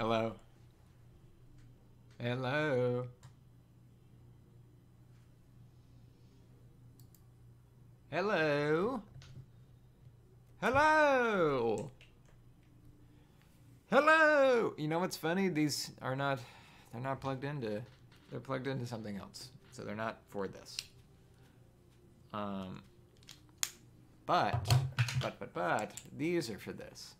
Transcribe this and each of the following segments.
Hello. Hello. Hello. Hello. Hello. You know what's funny? These are not they're not plugged into they're plugged into something else. So they're not for this. Um but but but but these are for this.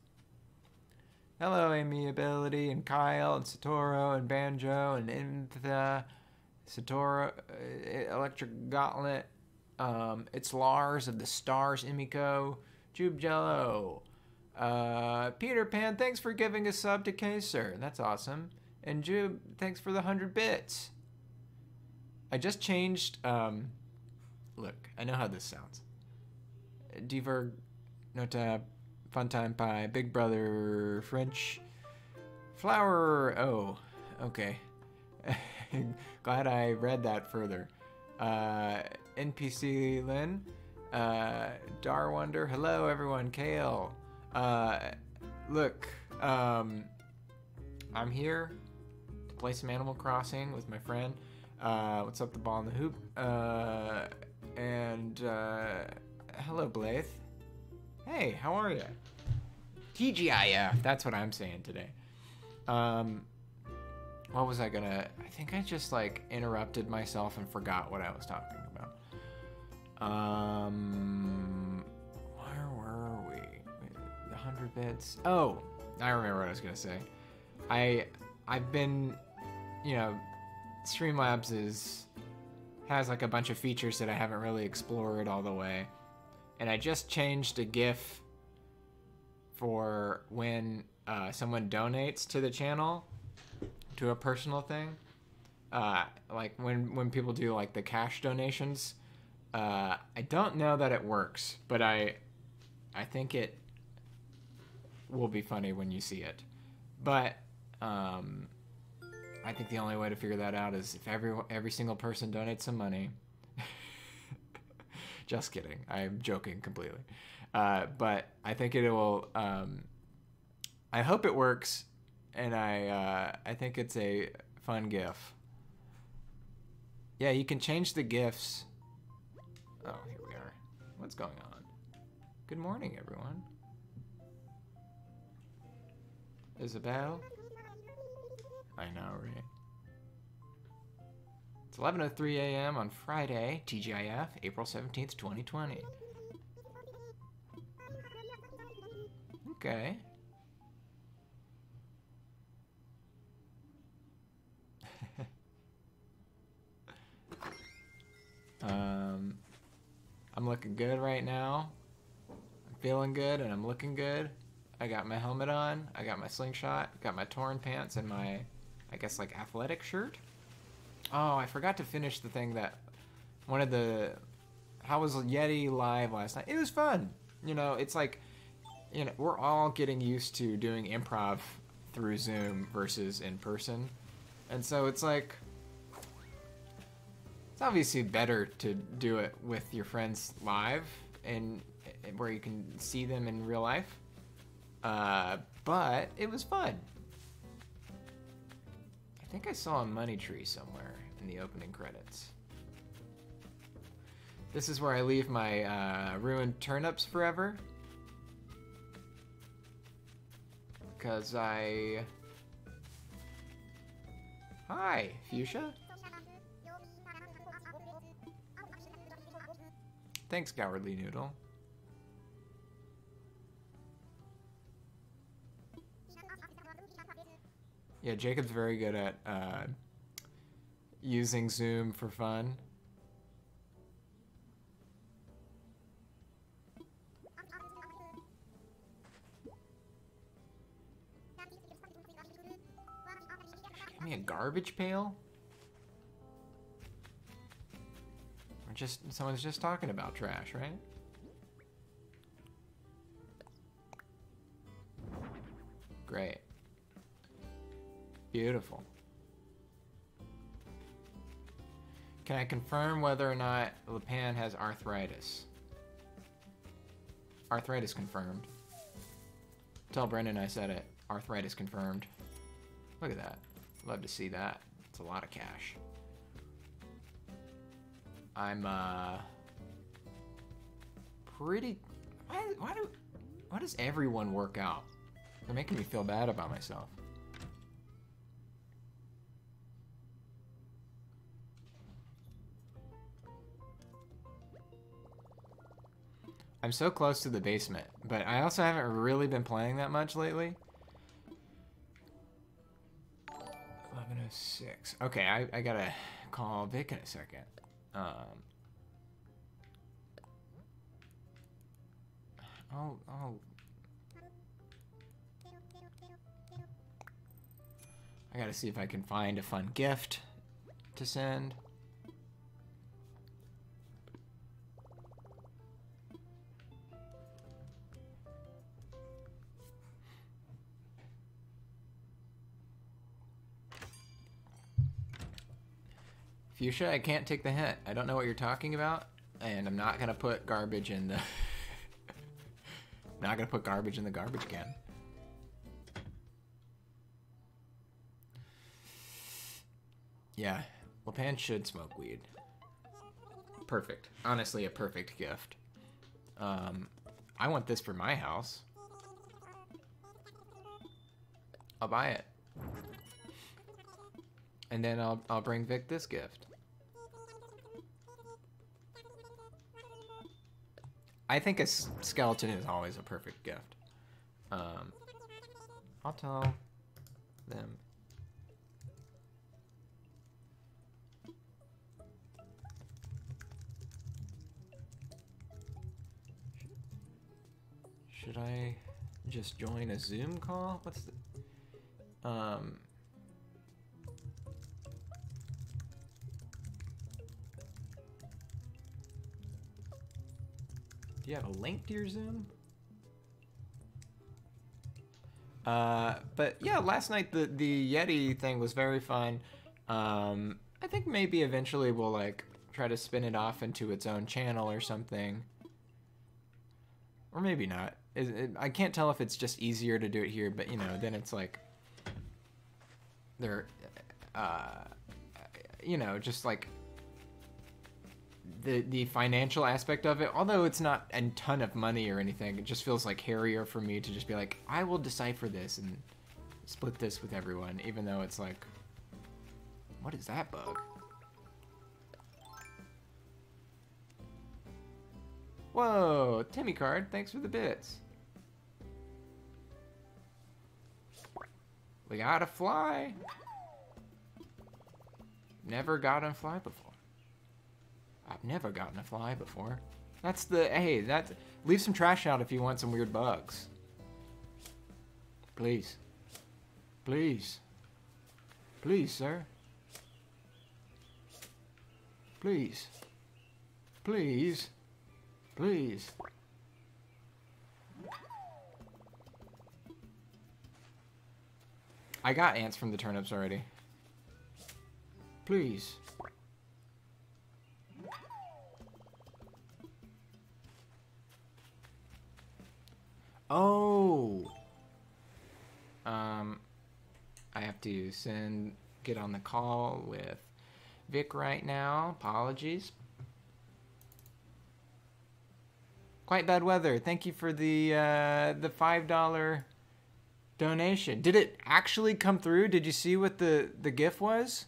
Hello, Amiability and Kyle and Satoru and Banjo and Intha, Satoru, uh, Electric Gauntlet. Um, it's Lars of the Stars, Imiko, Jube Jello, uh, Peter Pan. Thanks for giving a sub to Kaser. That's awesome. And Jube, thanks for the hundred bits. I just changed. Um, look, I know how this sounds. Diver, Nota, Funtime Pie, Big Brother, French, Flower. Oh, okay. Glad I read that further. Uh, NPC Lynn, uh, Dar Wonder. Hello, everyone. Kale. Uh, look, um, I'm here to play some Animal Crossing with my friend. Uh, what's up, the ball in the hoop? Uh, and uh, hello, Blythe. Hey, how are you? TGIF. That's what I'm saying today. Um, what was I gonna? I think I just like interrupted myself and forgot what I was talking about. Um, where were we? The hundred bits. Oh, I remember what I was gonna say. I I've been, you know, Streamlabs is has like a bunch of features that I haven't really explored all the way, and I just changed a GIF for when uh, someone donates to the channel to a personal thing. Uh, like when when people do like the cash donations, uh, I don't know that it works, but I I think it will be funny when you see it. But um, I think the only way to figure that out is if every every single person donates some money. Just kidding. I'm joking completely. Uh, but I think it will. Um, I hope it works, and I uh, I think it's a fun GIF. Yeah, you can change the GIFs. Oh, here we are. What's going on? Good morning, everyone. Isabelle. I know, right? It's 11:03 a.m. on Friday, TGIF, April 17th, 2020. Okay. um, I'm looking good right now. I'm feeling good and I'm looking good. I got my helmet on. I got my slingshot. Got my torn pants and my, I guess, like athletic shirt. Oh, I forgot to finish the thing that one of the. How was Yeti live last night? It was fun. You know, it's like you know, we're all getting used to doing improv through Zoom versus in person. And so it's like it's obviously better to do it with your friends live and where you can see them in real life. Uh, but it was fun. I think I saw a money tree somewhere in the opening credits. This is where I leave my uh, ruined turnips forever. because I... Hi, Fuchsia. Thanks, Cowardly Noodle. Yeah, Jacob's very good at uh, using Zoom for fun. Give me a garbage pail? Or just, someone's just talking about trash, right? Great. Beautiful. Can I confirm whether or not Lepan has arthritis? Arthritis confirmed. Tell Brendan I said it. Arthritis confirmed. Look at that. Love to see that. It's a lot of cash. I'm uh pretty why, why do why does everyone work out? They're making me feel bad about myself. I'm so close to the basement, but I also haven't really been playing that much lately. 1106. Okay, I, I gotta call Vic in a second. Um, oh, oh. I gotta see if I can find a fun gift to send. Fuchsia, I can't take the hint. I don't know what you're talking about, and I'm not gonna put garbage in the. not gonna put garbage in the garbage can. Yeah, Lapan should smoke weed. Perfect. Honestly, a perfect gift. Um, I want this for my house. I'll buy it. And then I'll, I'll bring Vic this gift. I think a skeleton is always a perfect gift. Um, I'll tell them. Should I just join a Zoom call? What's the... Um... You have a link to your Zoom? Uh, but yeah, last night the the Yeti thing was very fun. Um, I think maybe eventually we'll like try to spin it off into its own channel or something, or maybe not. It, it, I can't tell if it's just easier to do it here, but you know, then it's like they're, uh, you know, just like the the financial aspect of it, although it's not a ton of money or anything, it just feels like hairier for me to just be like, I will decipher this and split this with everyone, even though it's like, what is that bug? Whoa, Timmy card, thanks for the bits. We gotta fly. Never got a fly before. I've never gotten a fly before. That's the, hey, that, leave some trash out if you want some weird bugs. Please. Please. Please, sir. Please. Please. Please. I got ants from the turnips already. Please. Oh. Um, I have to send, get on the call with Vic right now. Apologies. Quite bad weather. Thank you for the uh, the five dollar donation. Did it actually come through? Did you see what the the GIF was?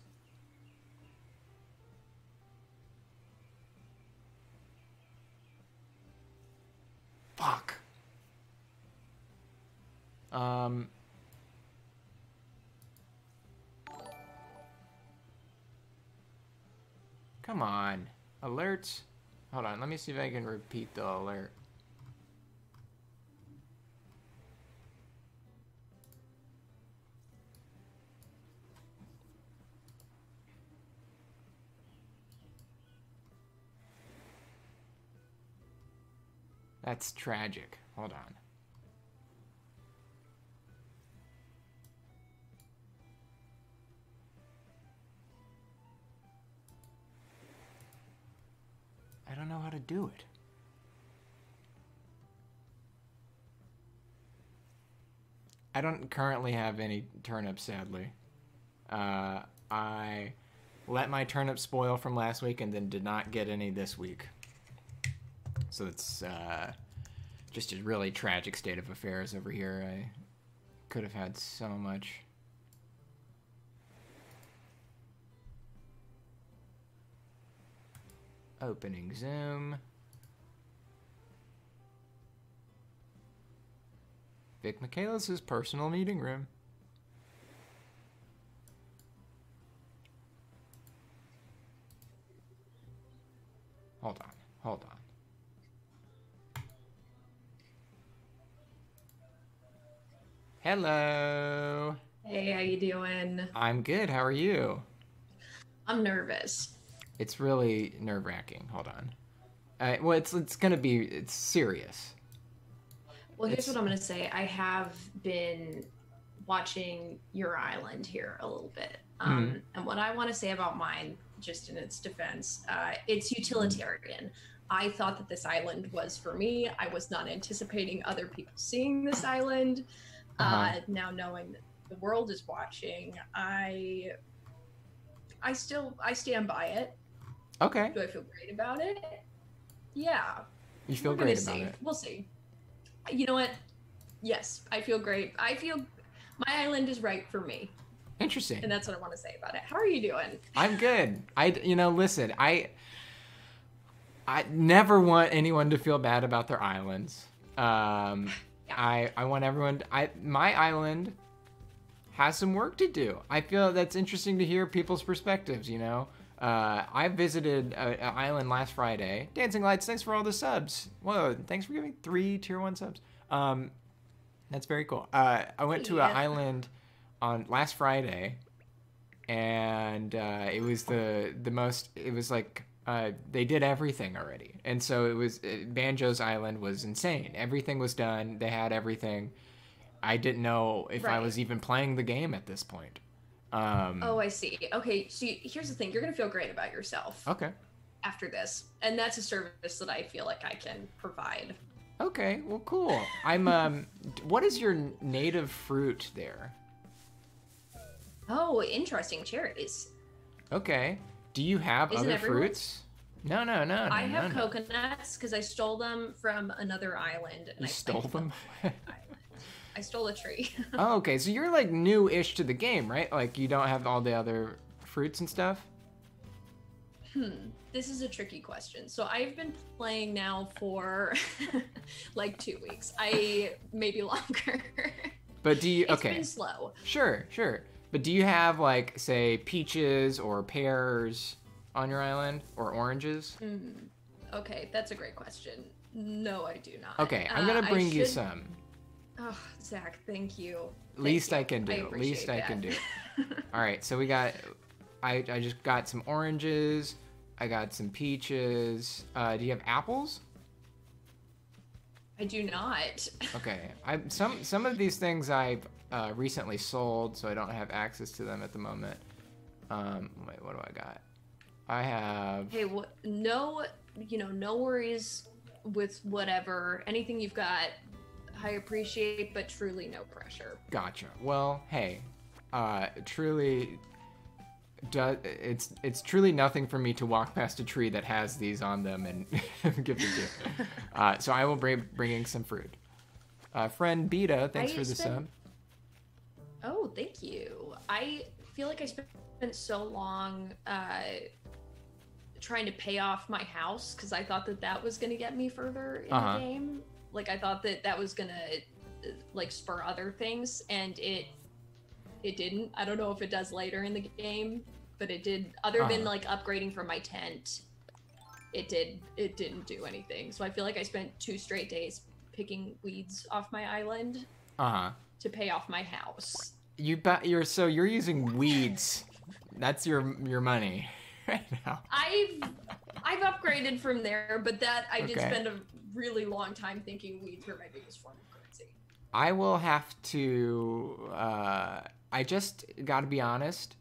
Fuck. Um, come on. Alerts? Hold on, let me see if I can repeat the alert. That's tragic. Hold on. I don't know how to do it. I don't currently have any turnips, sadly. Uh, I let my turnip spoil from last week and then did not get any this week. So it's uh, just a really tragic state of affairs over here. I could have had so much. Opening Zoom. Vic Michaelis' personal meeting room. Hold on, hold on. Hello. Hey, how you doing? I'm good. How are you? I'm nervous. It's really nerve wracking. Hold on. Uh, well, it's it's gonna be it's serious. Well, here's It's- what I'm gonna say. I have been watching your island here a little bit, um, Mm-hmm. and what I want to say about mine, just in its defense, uh, it's utilitarian. I thought that this island was for me. I was not anticipating other people seeing this island. uh Uh-huh. now knowing that the world is watching, I, I still I stand by it. Okay. Do I feel great about it? Yeah, You feel We're great about see. it. We'll see. You know what? Yes, I feel great. I feel my island is right for me, Interesting. and that's what I want to say about it. How are you doing? I'm good. I, you know, listen, I, I never want anyone to feel bad about their islands. Um, Yeah. I, I want everyone. to, I, my island has some work to do. I feel that's interesting to hear people's perspectives. You know, uh, I visited an island last Friday. Dancing Lights, thanks for all the subs. Whoa, thanks for giving three tier one subs. Um, that's very cool. Uh, I went to an island on last Friday and uh, it was the the most it was like uh, they did everything already and so it was it, banjo's island was insane everything was done they had everything i didn't know if i was even playing the game at this point um, Oh, I see. Okay, so you, here's the thing: you're gonna feel great about yourself okay. after this, and that's a service that I feel like I can provide. okay well cool. I'm um what is your native fruit there? Oh, interesting cherries. okay. Do you have Isn't other everyone- fruits? No no no, no I have no, coconuts because I stole them from another island. And you I stole planted them I stole a tree. Oh, okay. So you're like new-ish to the game, right? Like you don't have all the other fruits and stuff. Hmm, this is a tricky question. So I've been playing now for like two weeks. I maybe longer. But do you? It's Okay, been slow. sure, sure. But do you have like, say, peaches or pears on your island, or oranges? Hmm. Okay, that's a great question. No, I do not. Okay, I'm Uh, gonna I bring you should- some. Oh, Zac, thank you. Thank Least you. I can do. appreciate Least I can do. All right, so we got. I I just got some oranges. I got some peaches. Uh, do you have apples? I do not. Okay. I some some of these things I've uh, recently sold, so I don't have access to them at the moment. Um, wait, what do I got? I have. Hey, what? No, you know, no worries with whatever. Anything you've got, I appreciate, but truly no pressure. Gotcha. Well, hey, uh, truly, do, it's it's truly nothing for me to walk past a tree that has these on them and give them to. you. Uh, so I will bring bringing some fruit. Uh, friend Beta, thanks I for the spent- sub. Oh, thank you. I feel like I spent so long uh, trying to pay off my house because I thought that that was going to get me further in Uh-huh. the game. Like I thought that that was going to like spur other things, and it it didn't. I don't know if it does later in the game, but it did. Other than Uh-huh. like upgrading from my tent, it did. It didn't do anything. So I feel like I spent two straight days picking weeds off my island Uh huh. to pay off my house. You bet. You're so you're using weeds. That's your your money right now. I've I've upgraded from there, but that I did Okay. spend a really long time thinking weeds were my biggest form of currency. I will have to. Uh, I just got to be honest.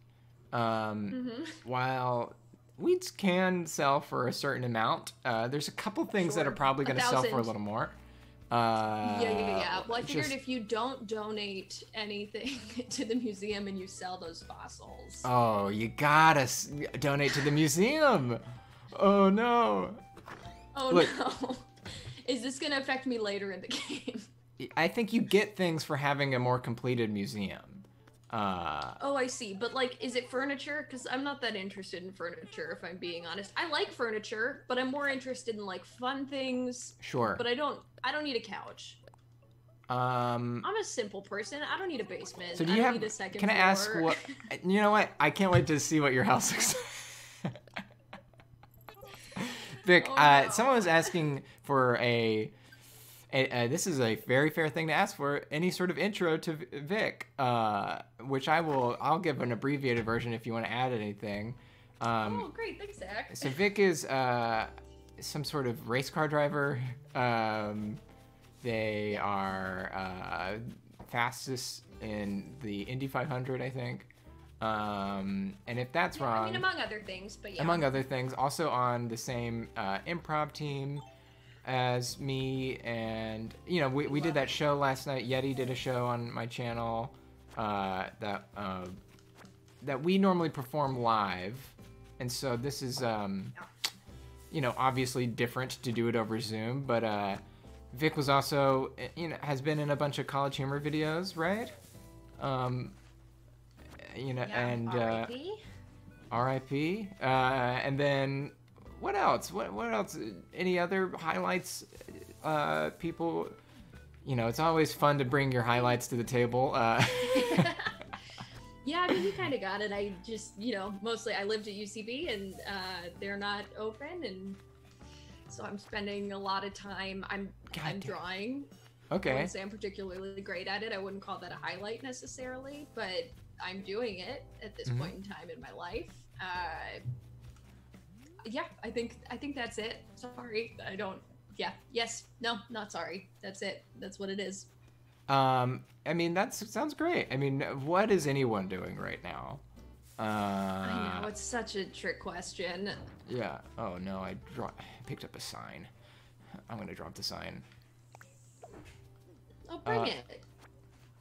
Um, hmm while weeds can sell for a certain amount, uh, there's a couple things that are probably going to sell for a little more. Uh, yeah, yeah, yeah. Well, I figured just- if you don't donate anything to the museum and you sell those fossils. Oh, you gotta s- donate to the museum. Oh no. oh look. no. Is this gonna affect me later in the game? I think you get things for having a more completed museum. Uh, Oh, I see. But like, is it furniture? Because I'm not that interested in furniture, if I'm being honest. I like furniture, but I'm more interested in like fun things. sure. But I don't. I don't need a couch. Um, I'm a simple person. I don't need a basement. so do I you don't have? need a second Can I ask what? You know what? I can't wait to see what your house looks. like. Vic, Oh, uh, someone was asking for a, a uh, this is a very fair thing to ask for any sort of intro to Vic, uh, which I will. I'll give an abbreviated version if you want to add anything. Um, oh, great. Thanks, Zac. So Vic is uh, some sort of race car driver. Um, they are uh, fastest in the Indy 500, I think. Um, and if that's Yeah, wrong, I mean, among other things, but yeah. among other things, also on the same uh, improv team as me. And, you know, we, we did that show last night. Yeti did a show on my channel uh, that, uh, that we normally perform live. And so this is, um, you know, obviously different to do it over Zoom. But uh, Vic was also, you know, has been in a bunch of CollegeHumor videos, right? Um, you know, yeah, and uh, RIP. R.I.P. Uh, and then what else? What what else? Any other highlights? Uh, people, you know, it's always fun to bring your highlights to the table. Uh, Yeah, I mean, you kind of got it. I just, you know, mostly I lived at UCB and uh, they're not open, and so I'm spending a lot of time. I'm God I'm damn. drawing. I okay. wouldn't say I'm particularly great at it. I wouldn't call that a highlight necessarily, but I'm doing it at this Mhm. point in time in my life. Uh, yeah, I think I think that's it. Sorry, I don't. Yeah, yes, no, not sorry. That's it. That's what it is. Um, I mean, that sounds great. I mean, what is anyone doing right now? Uh, I know it's such a trick question. Yeah. Oh no, I dro- I picked up a sign. I'm gonna drop the sign. Oh, bring Uh, it.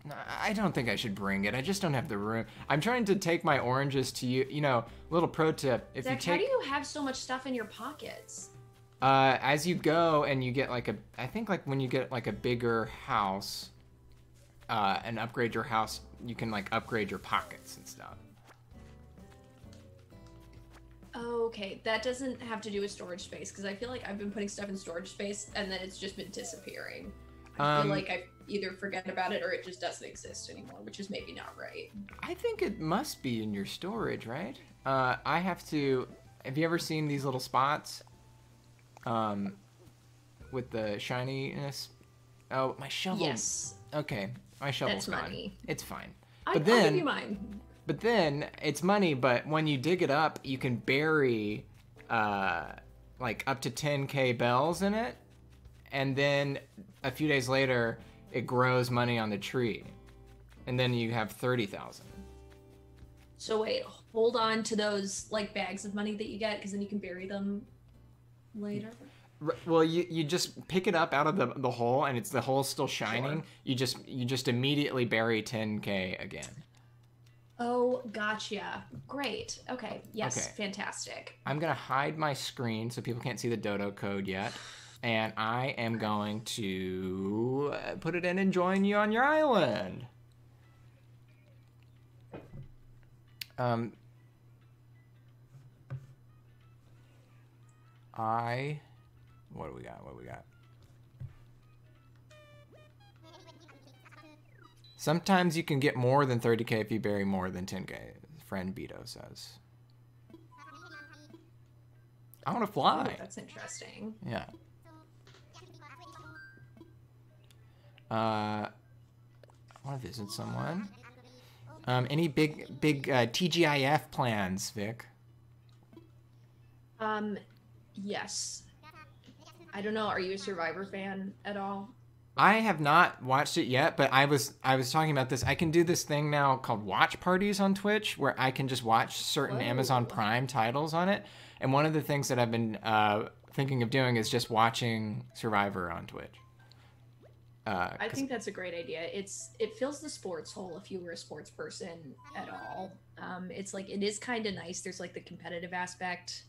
No, I don't think I should bring it. I just don't have the room. I'm trying to take my oranges to you. You know, little pro tip: if Zac, you how do you have so much stuff in your pockets? uh, as you go and you get like a, I think like when you get like a bigger house, uh, and upgrade your house, you can like upgrade your pockets and stuff. Okay, that doesn't have to do with storage space because I feel like I've been putting stuff in storage space and then it's just been disappearing. I Um, feel like I either forget about it or it just doesn't exist anymore, which is maybe not right. I think it must be in your storage, right? Uh, I have to. Have you ever seen these little spots? Um, with the shininess. Oh, my shovel. Yes, Okay, my shovel's that's gone. money. It's fine. I, But I'll then- give you mine. But then it's money. But when you dig it up, you can bury, uh, like up to 10k bells in it, and then a few days later, it grows money on the tree, and then you have thirty thousand. So wait, hold on to those like bags of money that you get because then you can bury them later. Well, you, you just pick it up out of the, the hole, and it's the hole still shining. Sure. You just you just immediately bury 10k again. Oh, gotcha. Great. Okay. Yes. Okay. Fantastic. I'm gonna hide my screen so people can't see the dodo code yet, and I am going to uh, put it in and join you on your island. Um, I, what do we got? What do we got? Sometimes you can get more than 30k if you bury more than 10k. Friend Beto says. I want to fly. that's interesting. Yeah. Uh, I want to visit someone. Um, any big big uh, TGIF plans, Vic? Um, yes. I don't know. Are you a Survivor fan at all? I have not watched it yet, but I was I was talking about this. I can do this thing now called watch parties on Twitch, where I can just watch certain Whoa. Amazon Prime titles on it. And one of the things that I've been uh, thinking of doing is just watching Survivor on Twitch. Uh, I think that's a great idea. It's it fills the sports hole if you were a sports person at all. Um, it's like it is kind of nice. There's like the competitive aspect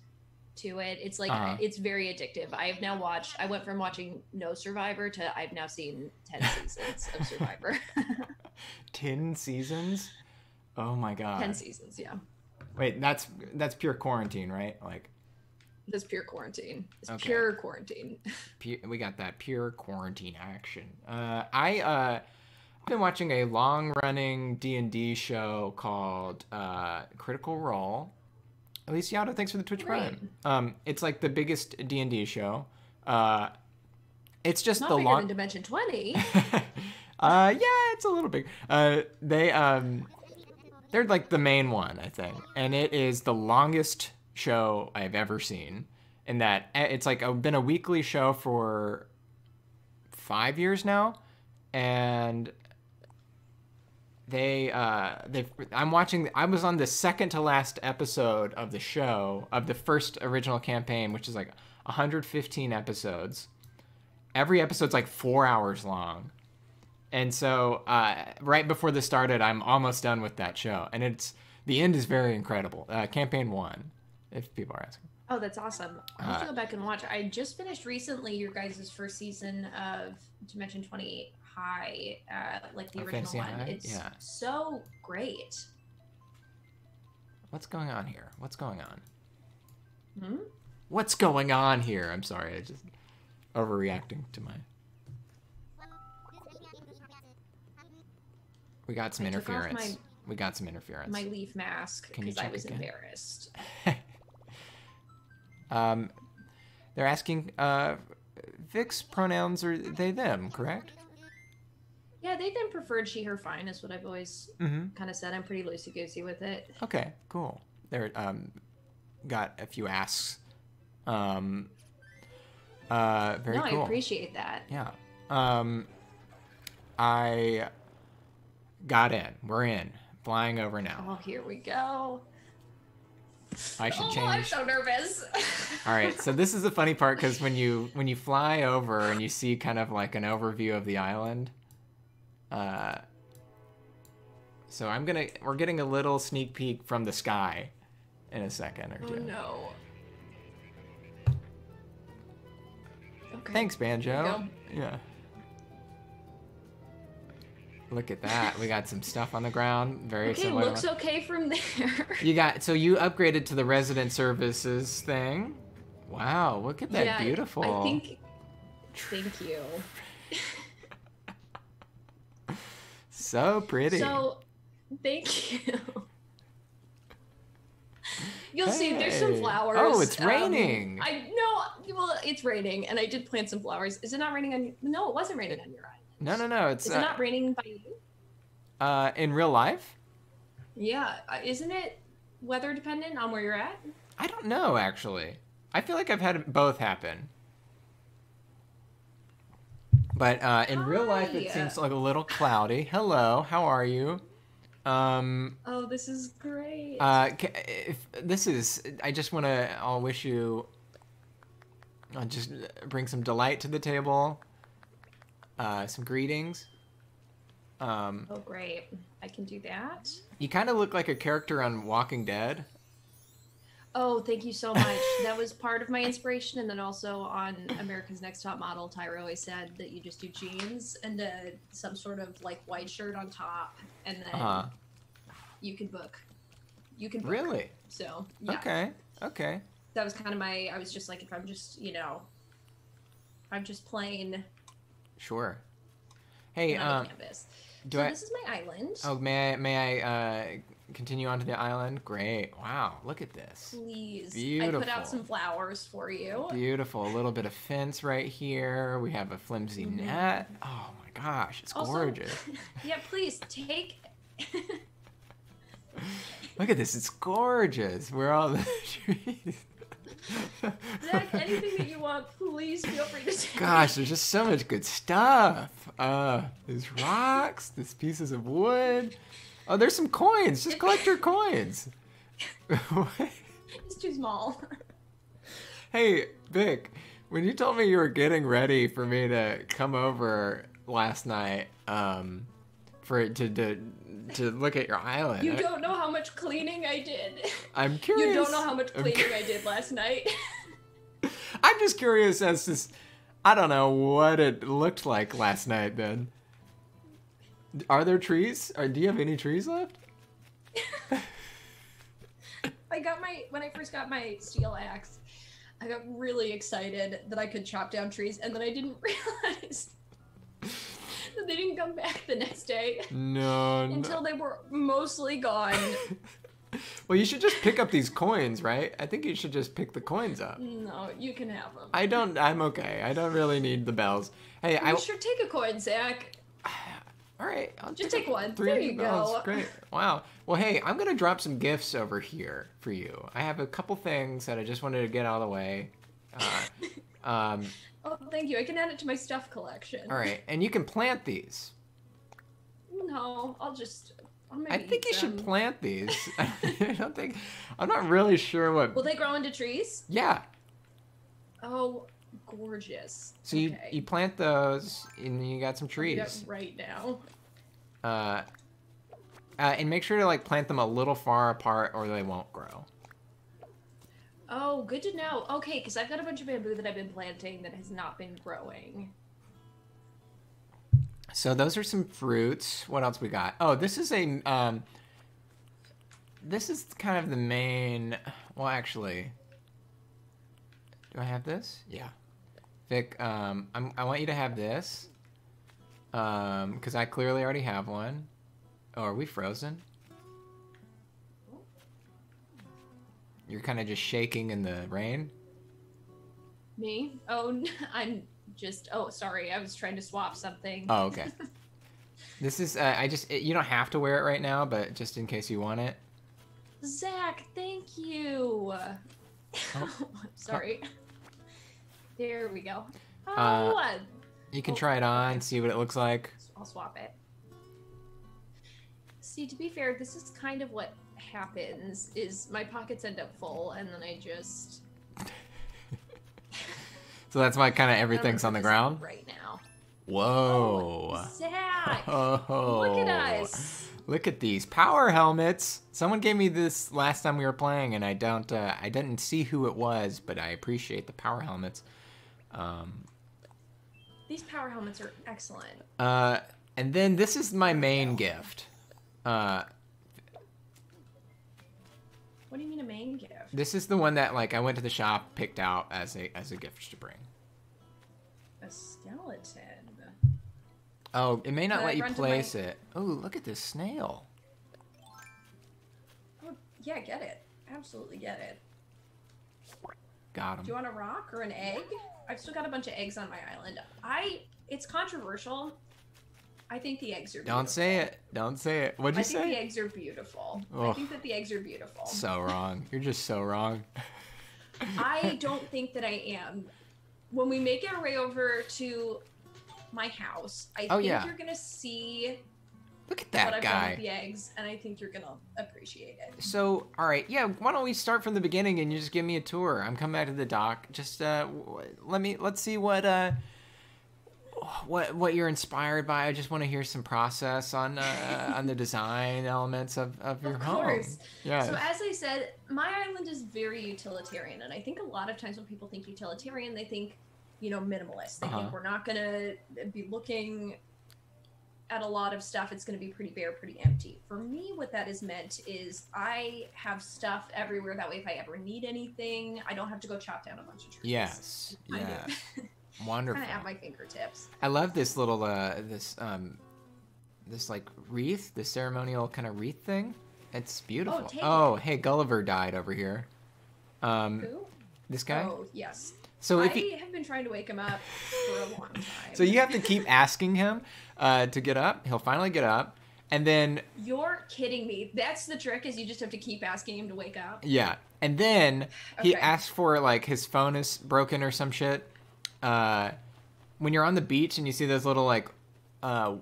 to it. It's like Uh-huh. it's very addictive. I have now watched. I went from watching no Survivor to I've now seen ten seasons of Survivor. 10 seasons? Oh my god. ten seasons, yeah. Wait, that's that's pure quarantine, right? Like That's pure quarantine. It's Okay. pure quarantine. pu- we got that pure quarantine action. Uh, I uh, I've been watching a long-running D and D show called uh, Critical Role. Aliciato, thanks for the Twitch. Prime. Um, it's like the biggest D and D show. Uh, it's just Not the long. Dimension Twenty. uh, yeah, it's a little big. Uh, they um, they're like the main one, I think, and it is the longest show I've ever seen. In that eh, it's like a, been a weekly show for five years now, and they uh they I'm watching. I was on the second to last episode of the show of the first original campaign, which is like 115 episodes. Every episode's like four hours long. And so, uh, right before this started, I'm almost done with that show, and it's the end is very incredible. Uh, campaign one, if people are asking. Oh, that's awesome. I'll have to go back and watch. I just finished recently your guys' first season of Dimension 20 High, uh, like the Oh, original one. High? It's Yeah. so great. What's going on here? What's going on? Hmm? What's going on here? I'm sorry, I just overreacting to my. We got some I interference. my- we got some interference. My leaf mask because I was again? embarrassed. um, they're asking. Uh, Vic's pronouns are they them, correct? Yeah, they then preferred she, her, fine is what I've always Mm-hmm. kind of said. I'm pretty loosey goosey with it. Okay, cool. There, um, got a few asks. Um, uh, very no, cool. I appreciate that. Yeah. Um, I got in. We're in. Flying over now. Oh, here we go. I should oh, I'm so nervous. All right. So this is the funny part because when you when you fly over and you see kind of like an overview of the island. Uh. So I'm gonna we're getting a little sneak peek from the sky, in a second or oh two. no. Okay. Thanks, Banjo. Yeah. Look at that. We got some stuff on the ground. Very Okay, similar. looks okay from there. You got so you upgraded to the resident services thing. Wow, look at that Yeah, beautiful. I think. Thank you. so pretty. So, thank you. You'll see. There's some flowers. Oh, it's um, raining. I know. Well, it's raining, and I did plant some flowers. Is it not raining on? No, it wasn't raining on your island. No, no, no. It's Is uh, it not raining by you? uh, in real life. Yeah, uh, isn't it weather dependent on where you're at? I don't know actually. I feel like I've had both happen. But uh, in real life, it seems like a little cloudy. Hello, how are you? Um, Oh, this is great. Uh, if this is, I just want to. I'll wish you. I'll just bring some delight to the table. Uh, some greetings. Um, oh, great. I can do that. you kind of look like a character on Walking Dead. Oh, thank you so much. that was part of my inspiration, and then also on America's Next Top Model, Tyra always said that you just do jeans and uh, some sort of like white shirt on top, and then Uh huh. you can book. You can book. Really? So yeah, Okay. Okay. that was kind of my. I was just like, if I'm just you know, I'm just plain Sure. Hey, um, canvas. do so I? this is my island. Oh, may I? May I uh, continue onto the island? Great. Wow. Look at this. Please, Beautiful. I put out some flowers for you. Beautiful. A little bit of fence right here. We have a flimsy Mhm. net. Oh my gosh, it's Also- gorgeous. yeah, please take. Look at this. It's gorgeous. We're all the trees. Zac, anything that you want, please feel free to take. Gosh, there's just so much good stuff. Uh, there's rocks. There's pieces of wood. Oh, there's some coins. Just collect your coins. It's too small. hey, Vic, when you told me you were getting ready for me to come over last night um, for to to to look at your island. You don't know how much cleaning I did. I'm curious. You don't know how much cleaning I did last night. I'm just curious as to, I don't know what it looked like last night. Then, are there trees? Or do you have any trees left? I got my when I first got my steel axe, I got really excited that I could chop down trees, and then I didn't realize they didn't come back the next day No. no. until they were mostly gone. Well, you should just pick up these coins, right? I think you should just pick the coins up. No, you can have them. I don't. I'm okay. I don't really need the bells. Hey, I. You should take a coin, Zac. All right. I'll Just pick take one. Three There you bells. go. Great. Wow. Well, hey, I'm gonna drop some gifts over here for you. I have a couple things that I just wanted to get out of the way. Uh, um. Oh, thank you. I can add it to my stuff collection. All right, and you can plant these. No, I'll just. I'll I think you eat should plant these. I don't think. I'm not really sure what. Will they grow into trees? Yeah. Oh, gorgeous. So you Okay. you plant those, and you got some trees. right now. Uh, uh, and make sure to like plant them a little far apart, or they won't grow. Oh, good to know. Okay, because I've got a bunch of bamboo that I've been planting that has not been growing. So those are some fruits. What else we got? Oh, this is a um. This is kind of the main. Well, actually, do I have this? Yeah. Vic, um, I'm, I want you to have this. Um, because I clearly already have one. Oh, are we frozen? You're kind of just shaking in the rain. Me? Oh, I'm just. Oh, sorry. I was trying to swap something. Oh, okay. this is. Uh, I just. It, you don't have to wear it right now, but just in case you want it. Zac, thank you. sorry. There we go. Oh, Uh, You can Oh, try it on, okay. see what it looks like. I'll swap it. See, to be fair, this is kind of what happens is my pockets end up full and then I just So that's why kind of everything's on the ground. right now. Whoa. Zac! Oh, Look at us. Look at these power helmets. Someone gave me this last time we were playing, and I don't. Uh, I didn't see who it was, but I appreciate the power helmets. Um, These power helmets are excellent. uh, and then this is my main gift. Uh, What do you mean a main gift? this is the one that like I went to the shop, picked out as a as a gift to bring. A skeleton. Oh, it may not I let you run to my- place it. Oh, look at this snail. Oh, yeah, get it. Absolutely get it. Got him. Do you want a rock or an egg? I've still got a bunch of eggs on my island. I it's controversial. I think the eggs are beautiful. Don't say it. Don't say it. What'd you say? I think the eggs are beautiful. I think that the eggs are beautiful. So wrong. You're just so wrong. I don't think that I am. When we make our way over to my house, I Oh, think yeah. you're gonna see Look at what that guy. with the eggs, and I think you're gonna appreciate it. So, all right, yeah. Why don't we start from the beginning and you just give me a tour? I'm coming back to the dock. Just uh, w- let me let's see what uh, what what you're inspired by. I just want to hear some process on uh, on the design elements of, of your Of home. course. Yeah. So as I said, my island is very utilitarian, and I think a lot of times when people think utilitarian, they think, you know, minimalist. They Uh-huh. think we're not gonna be looking at a lot of stuff. It's gonna be pretty bare, pretty empty. For me, what that is meant is I have stuff everywhere. That way, if I ever need anything, I don't have to go chop down a bunch of trees. yes. Yeah. Wonderful. kind of at my fingertips. I love this little uh this um this like wreath, the ceremonial kind of wreath thing. It's beautiful. take oh, hey, Gulliver died over here. Um, Who? this guy. Oh, yes. so I if you, have been trying to wake him up for a long time. so you have to keep asking him uh, to get up. He'll finally get up, and then You're kidding me. That's the trick is you just have to keep asking him to wake up. yeah, and then he Okay. asks for like his phone is broken or some shit. Uh, when you're on the beach and you see those little like, uh,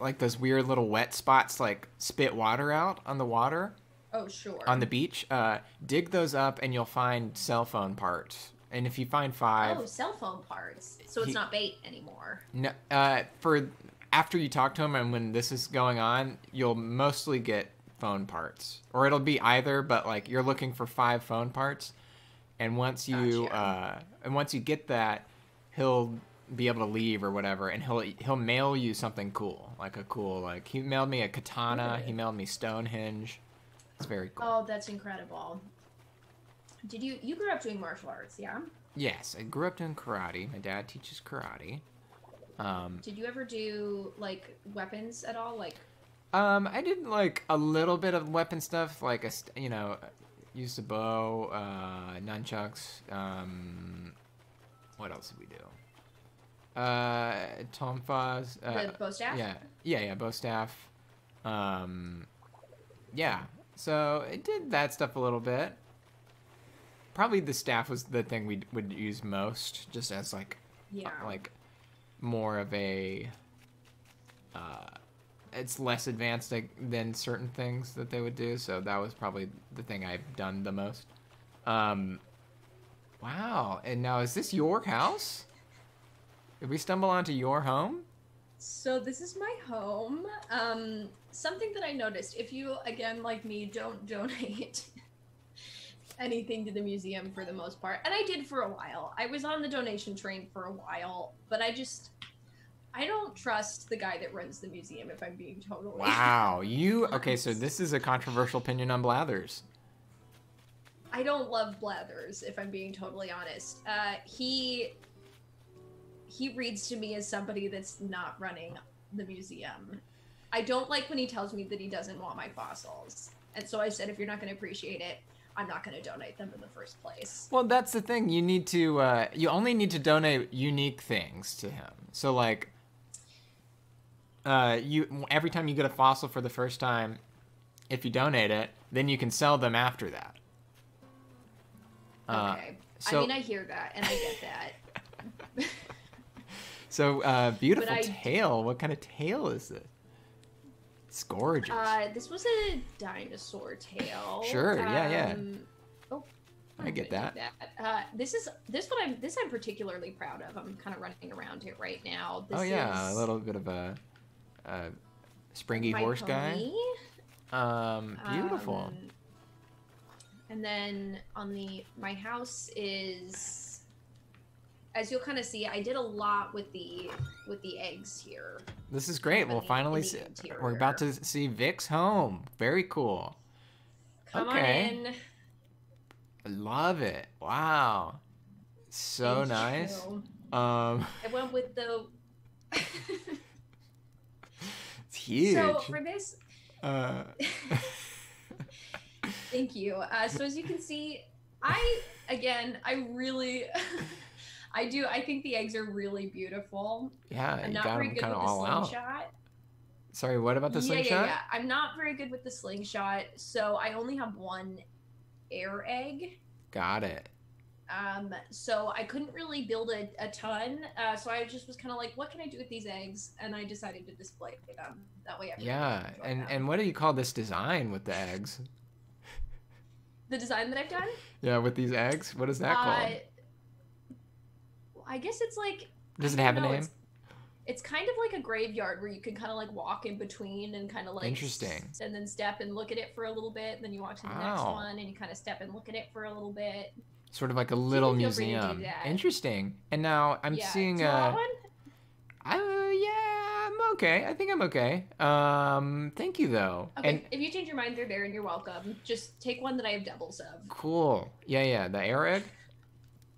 like those weird little wet spots like spit water out on the water Oh, sure. on the beach, uh, dig those up and you'll find cell phone parts and if you find five, Oh, cell phone parts. So it's He- not bait anymore. no, uh, for after you talk to him and when this is going on, you'll mostly get phone parts, or it'll be either. But like you're looking for five phone parts, and once you Gotcha. uh, and once you get that, he'll be able to leave or whatever, and he'll he'll mail you something cool, like a cool like he mailed me a katana, Okay. he mailed me Stonehenge. It's very cool. Oh, that's incredible. Did you you grew up doing martial arts, yeah? Yes, I grew up doing karate. My dad teaches karate. Um, Did you ever do like weapons at all? Like Um, I did like a little bit of weapon stuff, like a you know, used a bow, uh, nunchucks. Um, what else did we do? Uh, tonfas. Uh, the bow staff? yeah, yeah, yeah, bow staff. Um, yeah. So it did that stuff a little bit. Probably the staff was the thing we would use most, just as like Yeah. like more of a uh it's less advanced than certain things that they would do so that was probably the thing i've done the most um wow and now is this your house did we stumble onto your home So this is my home. Um, something that I noticed: if you, again, like me, don't donate anything to the museum for the most part, and I did for a while. I was on the donation train for a while, but I just, I don't trust the guy that runs the museum. If I'm being totally wow you okay so this is a controversial opinion on blathers I don't love Blathers, if I'm being totally honest. Uh, he he reads to me as somebody that's not running the museum. I don't like when he tells me that he doesn't want my fossils, and so I said, if you're not going to appreciate it, I'm not going to donate them in the first place. Well, that's the thing. You need to. Uh, you only need to donate unique things to him. So like, uh, you every time you get a fossil for the first time, if you donate it, then you can sell them after that. Uh, Okay. so- I mean, I hear that and I get that. So uh, beautiful I- tail. What kind of tail is this? It's gorgeous. Uh, this was a dinosaur tail. Sure, yeah, yeah. Um, Oh, I get do that. Uh, this is this what I'm this I'm particularly proud of. I'm kind of running around it right now. This oh yeah, is a little bit of a, a springy horse guy. Um, beautiful. Um, and then on the my house is as you'll kind of see, I did a lot with the with the eggs here. This is great. We'll the- finally see. We're about to see Vic's home. Very cool. Come Okay. on in. I Love it. Wow. So Thank nice. you. Um, I went with the. it's huge. so for this, uh, Thank you. Uh, so as you can see, I again, I really, I do. I think the eggs are really beautiful. yeah, I'm you not got very them good kind with of the all out. slingshot. Sorry, what about the yeah, slingshot? yeah, yeah. I'm not very good with the slingshot, so I only have one air egg. Got it. Um, so I couldn't really build a, a ton. Uh, so I just was kind of like, what can I do with these eggs? And I decided to display them. That way, Yeah, and them. and what do you call this design with the eggs? The design that I've done. Yeah, with these eggs. What is that uh, called? I guess it's like Does it have a name? It's, it's kind of like a graveyard where you can kind of like walk in between and kind of like Interesting. and then step and look at it for a little bit, and then you walk to the next one and you kind of step and look at it for a little bit. Sort of like a little feel free to do museum. Interesting. And now I'm yeah. seeing want uh one? Uh, yeah, I'm okay. I think I'm okay. Um, thank you though. Okay, And if you change your mind, they're there and you're welcome. Just take one that I have doubles of. cool. Yeah, yeah. The air egg.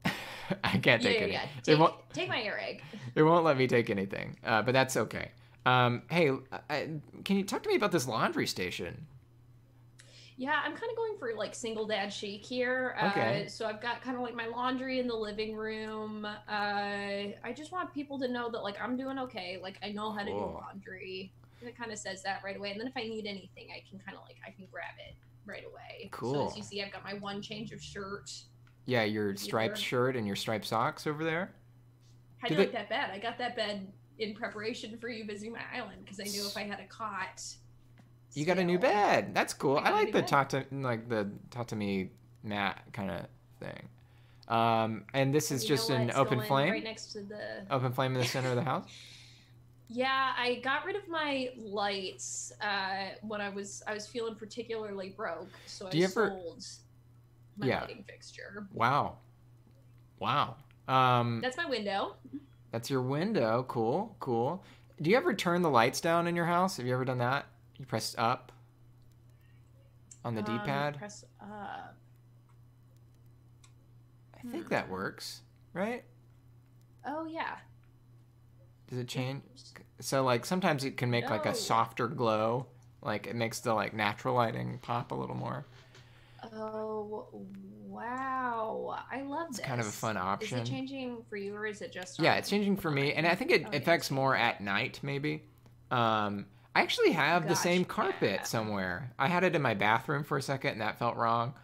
I can't take yeah, any. yeah. It Take, won't. take my air egg. It won't let me take anything. Uh, but that's okay. Um, hey, uh, can you talk to me about this laundry station? Yeah, I'm kind of going for like single dad chic here. Okay. Uh, so I've got kind of like my laundry in the living room. Uh, I just want people to know that like I'm doing okay. Like I know how to do laundry. And it kind of says that right away. And then if I need anything, I can kind of like I can grab it right away. So Cool. as you see, I've got my one change of shirt. Yeah, your striped Here. shirt and your striped socks over there. How Do you like that bed? I got that bed in preparation for you visiting my island because I knew if I had a cot. You got a new bed. That's cool. I I, like the bed. talk like the talk to me mat kind of thing. Um, and this is You just an open flame. right next to the. Open flame in the center of the house. Yeah, I got rid of my lights uh, when I was I was feeling particularly broke, so Do I ever- sold my Yeah. lighting fixture. Wow. Wow. Um, That's my window. that's your window. Cool. Cool. Do you ever turn the lights down in your house? Have you ever done that? You press up on the Um, D-pad. Press up. I think that works, right? Oh yeah. Does it change? So like sometimes it can make like a softer glow. Like it makes the like natural lighting pop a little more. Oh wow! I love It's this. kind of a fun option. Is it changing for you, or is it just? Yeah, it's changing for me, and I think it affects more at night maybe. Um, I actually have the same carpet somewhere. I had it in my bathroom for a second, and that felt wrong.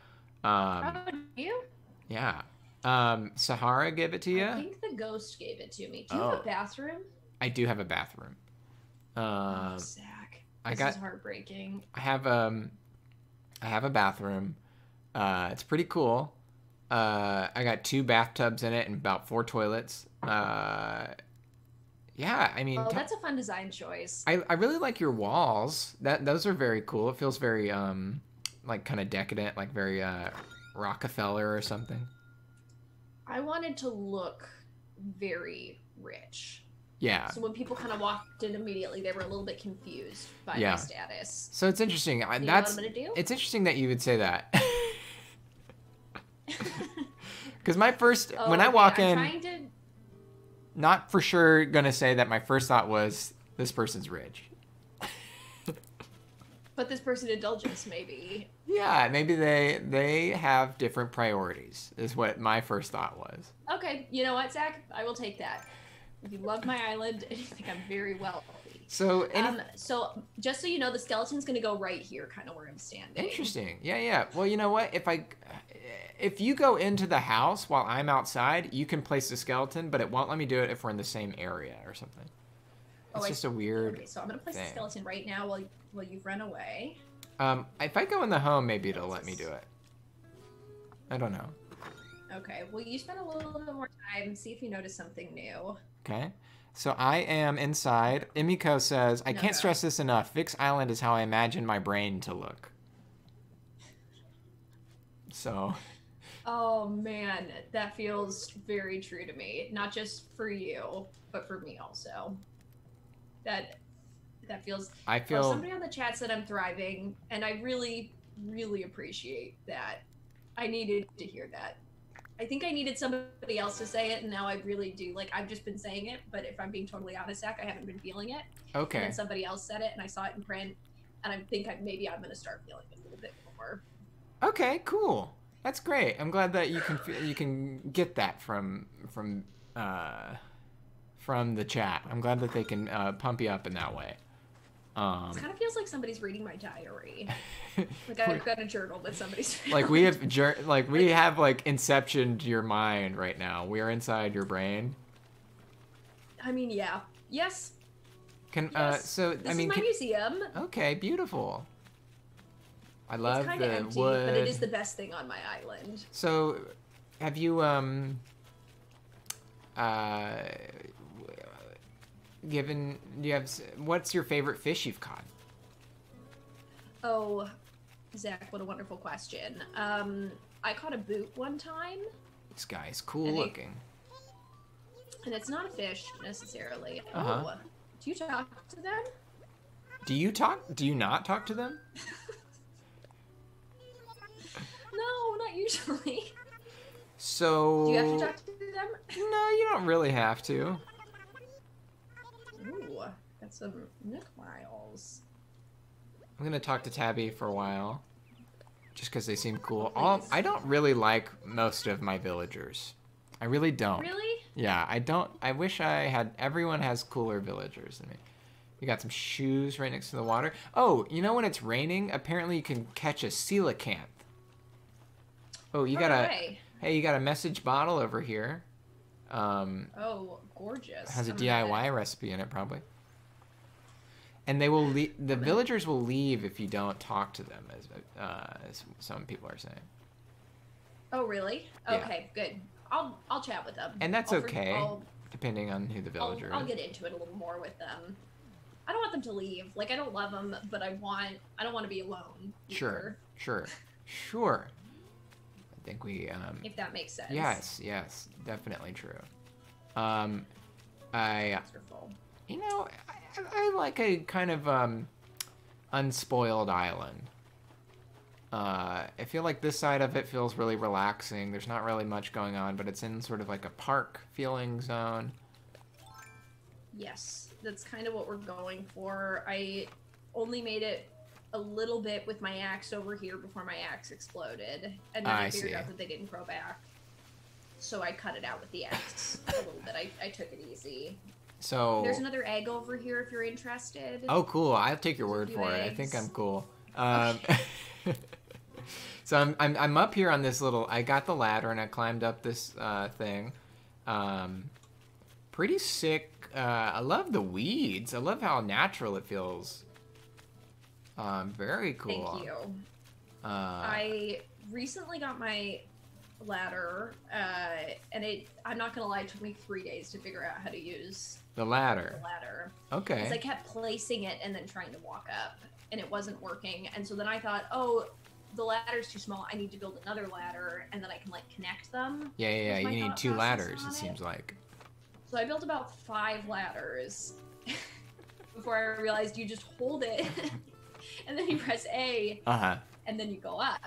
Um, Oh, do you? yeah. Um, Saharah gave it to you. I think the ghost gave it to me. Do you Oh. have a bathroom? I do have a bathroom. oh, Um, Zac. I This got is heartbreaking. I have um I have a bathroom. Uh it's pretty cool. Uh I got two bathtubs in it and about four toilets. Uh yeah, I mean Oh, that's a fun design choice. I, I really like your walls. That those are very cool. It feels very um like kind of decadent, like very uh Rockefeller or something. I wanted to look very rich. Yeah. So when people kind of walked in immediately, they were a little bit confused by Yeah. my status. So it's interesting. I, that's know what I'm gonna do? it's interesting that you would say that. Cuz my first Oh, when I okay, walk I'm in trying to not for sure gonna say that my first thought was this person's rich. But this person indulgence, maybe. Yeah, maybe they they have different priorities. Is what my first thought was. Okay, you know what, Zac? I will take that. If you love my island and you think I'm very wealthy. So any, Um, so just so you know, the skeleton's gonna go right here, kind of where I'm standing. interesting. Yeah, yeah. Well, you know what? If I if you go into the house while I'm outside, you can place the skeleton, but it won't let me do it if we're in the same area or something. Oh, It's I just a weird. Okay, so I'm gonna place thing. the skeleton right now while you, while you've run away. Um, if I go in the home, maybe it'll let me do it. I don't know. Okay, well you spend a little bit more time. And see if you notice something new. Okay. So I am inside. Emiko says, I No, can't no. stress this enough. Vic's Island is how I imagine my brain to look. So, Oh man, that feels very true to me. Not just for you, but for me also. That that feels I Oh, feel somebody on the chat said I'm thriving, and I really, really appreciate that. I needed to hear that. I think I needed somebody else to say it, and now I really do. Like I've just been saying it, but if I'm being totally honest, Zac, I haven't been feeling it. And okay. then somebody else said it, and I saw it in print, and I think I, maybe I'm gonna start feeling it a little bit more. Okay, cool. That's great. I'm glad that you can you can get that from from uh from the chat. I'm glad that they can uh, pump you up in that way. Um, It kind of feels like somebody's reading my diary. Like I've got a journal that somebody's like we have jour- like we have like inceptioned your mind right now. We are inside your brain. I mean, yeah, yes. Can uh so This I mean is my can- museum. okay, beautiful. I love it's kind the of empty, wood. but it is the best thing on my island. So, have you um uh given do you have what's your favorite fish you've caught? Oh, Zac, what a wonderful question. Um, I caught a boot one time, This guy's cool And looking. and it's not a fish necessarily. Uh-huh. Oh, do you talk to them? Do you talk? Do you not talk to them? No, not usually. So Do you have to talk to them? No, you don't really have to. That's some Nook miles. I'm gonna talk to Tabby for a while, just because they seem cool. Oh, All. I don't really like most of my villagers. I really don't. Really? Yeah, I don't. I wish I had. Everyone has cooler villagers than me. You got some shoes right next to the water. Oh, you know when it's raining, apparently you can catch a coelacanth. Oh, you got a. Hey, you got a message bottle over here. Um, Oh, gorgeous. has a I'm gonna- DIY recipe in it probably. And they will leave. The villagers will leave if you don't talk to them, as uh, as some people are saying. Oh, really? Yeah. Okay, good. I'll I'll chat with them. And that's I'll okay. I'll, depending on who the I'll, villager I'll get into it a little more with them. I don't want them to leave. Like I don't love them, but I want I don't want to be alone. Sure. either, Sure, sure. I think we. Um, If that makes sense. yes, yes, definitely true. Um, I, Wonderful. you know, I, like a kind of um, unspoiled island. Uh, I feel like this side of it feels really relaxing. There's not really much going on, but it's in sort of like a park feeling zone. Yes, that's kind of what we're going for. I only made it a little bit with my axe over here before my axe exploded, and then I, I figured see. out that they didn't grow back. So I cut it out with the axe a little bit. I, I took it easy. So. There's another egg over here if you're interested. Oh, cool! I'll take your word for it. I think. I'm cool. Um, so I'm, I'm I'm up here on this little. I got the ladder and I climbed up this uh, thing. Um, pretty sick. Uh, I love the weeds. I love how natural it feels. Um, very cool. Thank you. Uh, I recently got my ladder, uh, and it. I'm not gonna lie, it took me three days to figure out how to use the the ladder. ladder. Because I kept placing it and then trying to walk up, and it wasn't working. And so then I thought, oh, the ladder's too small. I need to build another ladder, and then I can like connect them. Yeah, yeah, yeah. You need two ladders. It it. seems like. So I built about five ladders before I realized you just hold it, and then you press A, Uh huh. and then you go up.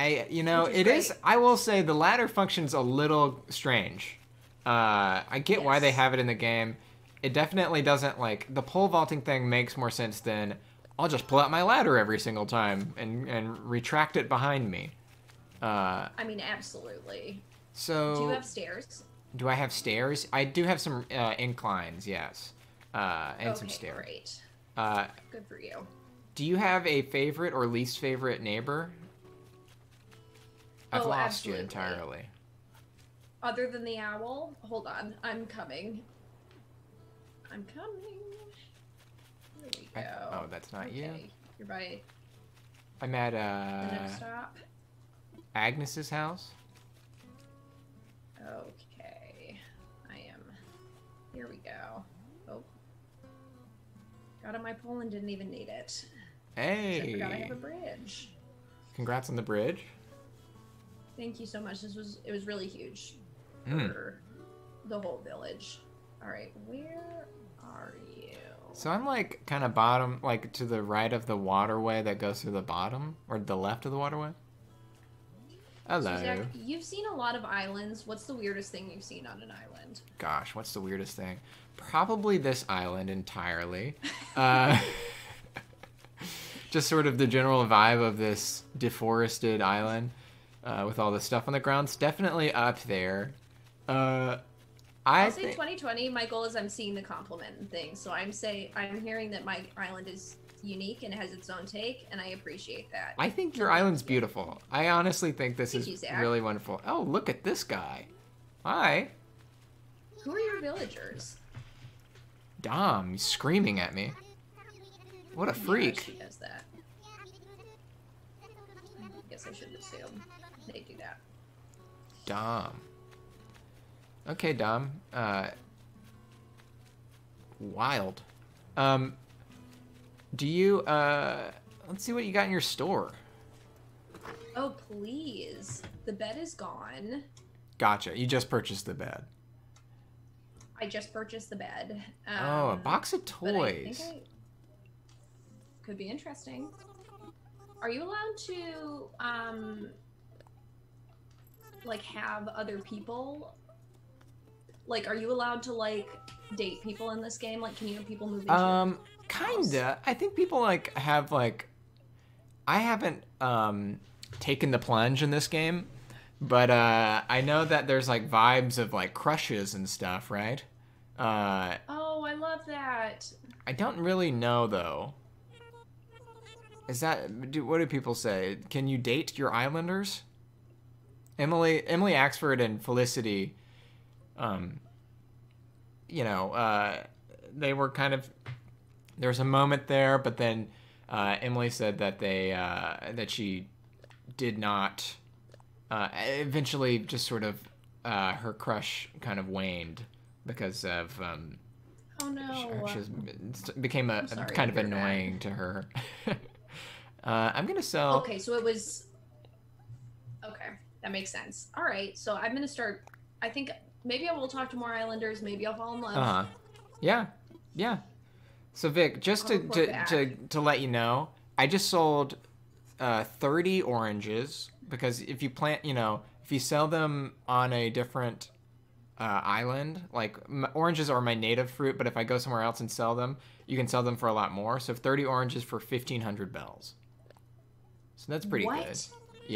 I, you know, is it is. great. I will say the ladder function's a little strange. Uh, I get why they have it in the game. It definitely doesn't like the pole vaulting thing makes more sense than I'll just pull out my ladder every single time and and retract it behind me. Uh, I mean, absolutely. so Do you have stairs? do I have stairs? I do have some uh, inclines, yes, uh, and some stairs. great. Uh, Good for you. do you have a favorite or least favorite neighbor? I've Oh, lost you entirely. Other than the owl, hold on. I'm coming. I'm coming. There we I- go. oh, that's not you. Okay, You're right. I'm at the uh, next stop. Agnes's house. Okay. I am. Here we go. Oh. Got on my pole and didn't even need it. Hey. I forgot I have a bridge. congrats on the bridge. Thank you so much. This was it was really huge Mm. for the whole village. All right, where are you? So I'm like kind of bottom, like to the right of the waterway that goes through the bottom, or the left of the waterway. So, Hello. Zac, you've seen a lot of islands. What's the weirdest thing you've seen on an island? Gosh, what's the weirdest thing? Probably this island entirely. uh, just sort of the general vibe of this deforested island uh, with all the stuff on the ground. It's definitely up there. Uh, I I'll say think 2020. My goal is I'm seeing the compliment and things. So I'm say I'm hearing that my island is unique and has its own take, and I appreciate that. I think your island's beautiful. I honestly think this Thank is you, really wonderful. Oh, look at this guy. Hi. Who are your villagers? Dom, he's screaming at me. What a freak. Dom. Okay, Dom. Uh, wild. Um, do you, uh, let's see what you got in your store. Oh please, the bed is gone. Gotcha. You just purchased the bed. I just purchased the bed. oh, a Um, box of but I toys. I- Could be interesting. Are you allowed to um like have other people? Like are you allowed to like date people in this game? Like can you have people move into Um, kinda. I think people like have like. I haven't um taken the plunge in this game, but uh, I know that there's like vibes of like crushes and stuff, right? Uh, Oh, I love that. I don't really know though. Is that do, what do people say? Can you date your islanders? Emily Emily Axford and Felicity um you know, uh they were kind of there was a moment there, but then uh, Emily said that they uh, that she did not uh, eventually just sort of uh, her crush kind of waned because of um, Oh no. she became a, kind of that. annoying to her. uh, I'm gonna sell. Okay, so it was. Okay, that makes sense. All right, so I'm gonna start. I think maybe I will talk to more Islanders. Maybe I'll fall in love. Uh huh. Yeah, yeah. So Vic, just to to, to to let you know, I just sold uh, 30 oranges because if you plant, you know, if you sell them on a different uh, island, like m- oranges are my native fruit, but if I go somewhere else and sell them, you can sell them for a lot more. So 30 oranges for 1500 bells. So that's pretty what? good.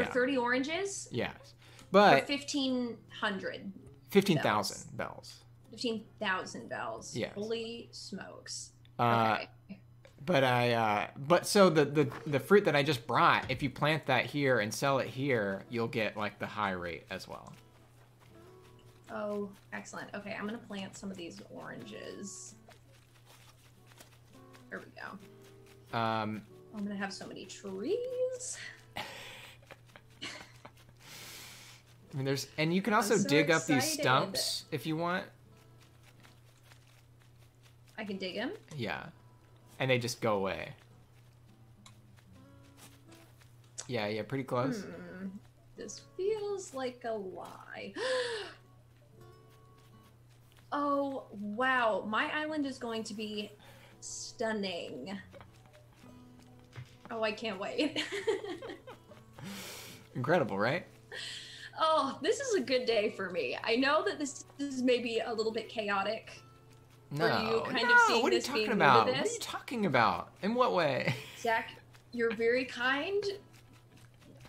For 30 oranges? Yes. For But 1500. 15,000 bells. 15,000 bells. Yes. Holy smokes. Uh, Okay. But I, uh, but so the, the the fruit that I just brought, if you plant that here and sell it here, you'll get like the high rate as well. Oh, excellent. Okay, I'm gonna plant some of these oranges. There we go. Um, I'm gonna have so many trees. I mean, there's and you can also so dig up these stumps if you want. I can dig them. Yeah, and they just go away. Yeah, yeah, pretty close. Hmm. This feels like a lie. oh, wow. My island is going to be stunning. Oh, I can't wait. Incredible, right? Oh, this is a good day for me. I know that this is maybe a little bit chaotic. No, you kind of no. what are you talking being new to about? What are you talking about? In what way? Zac, you're very kind.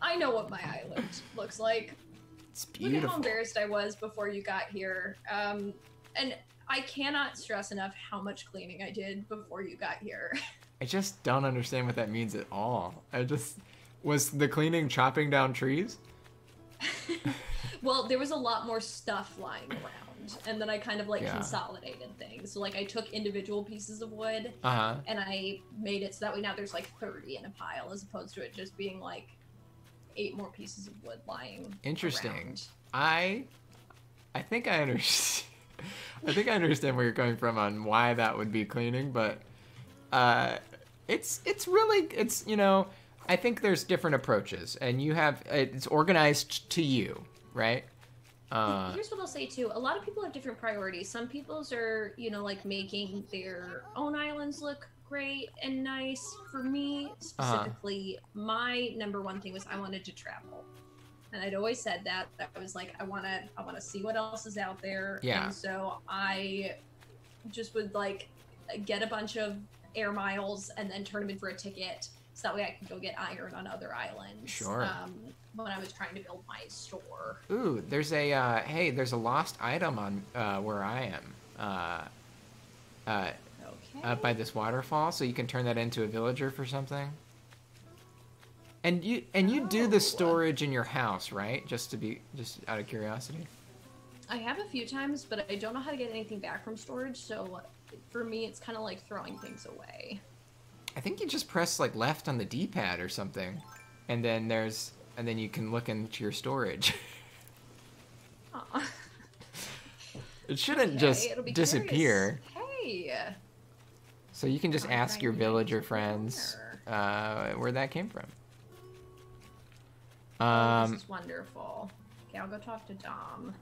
I know what my island looks like. It's beautiful. Look at how embarrassed I was before you got here. Um, and I cannot stress enough how much cleaning I did before you got here. I just don't understand what that means at all. I just was the cleaning chopping down trees. well, there was a lot more stuff lying around, and then I kind of like Yeah. consolidated things. So like I took individual pieces of wood Uh huh. and I made it so that way now there's like 30 in a pile as opposed to it just being like eight more pieces of wood lying. Interesting. around. I, I think I understand. I think I understand where you're coming from on why that would be cleaning, but uh, it's it's really it's you know I think there's different approaches, and you have it's organized to you, right? Uh, Here's what I'll say too. A lot of people have different priorities. Some people's are, you know, like making their own islands look great and nice. For me Uh-huh. specifically, my number one thing was I wanted to travel. And I'd always said that. That I was like, I wanna I wanna see what else is out there. Yeah. And so I just would like get a bunch of air miles and then turn them in for a ticket so that way I could go get iron on other islands. Sure. Um, when I was trying to build my store. Ooh, there's a uh, hey, there's a lost item on uh, where I am. Uh, uh, Okay. up by this waterfall, so you can turn that into a villager for something. And you and you do Oh. the storage in your house, right? Just to be just out of curiosity. I have a few times, but I don't know how to get anything back from storage, so for me, it's kind of like throwing things away. I think you just press like left on the D-pad or something, and then there's and then you can look into your storage. It shouldn't Okay, just disappear. curious. Hey, So you can just ask your villager friends uh, where that came from. oh, Um, this is wonderful. Okay, I'll go talk to Dom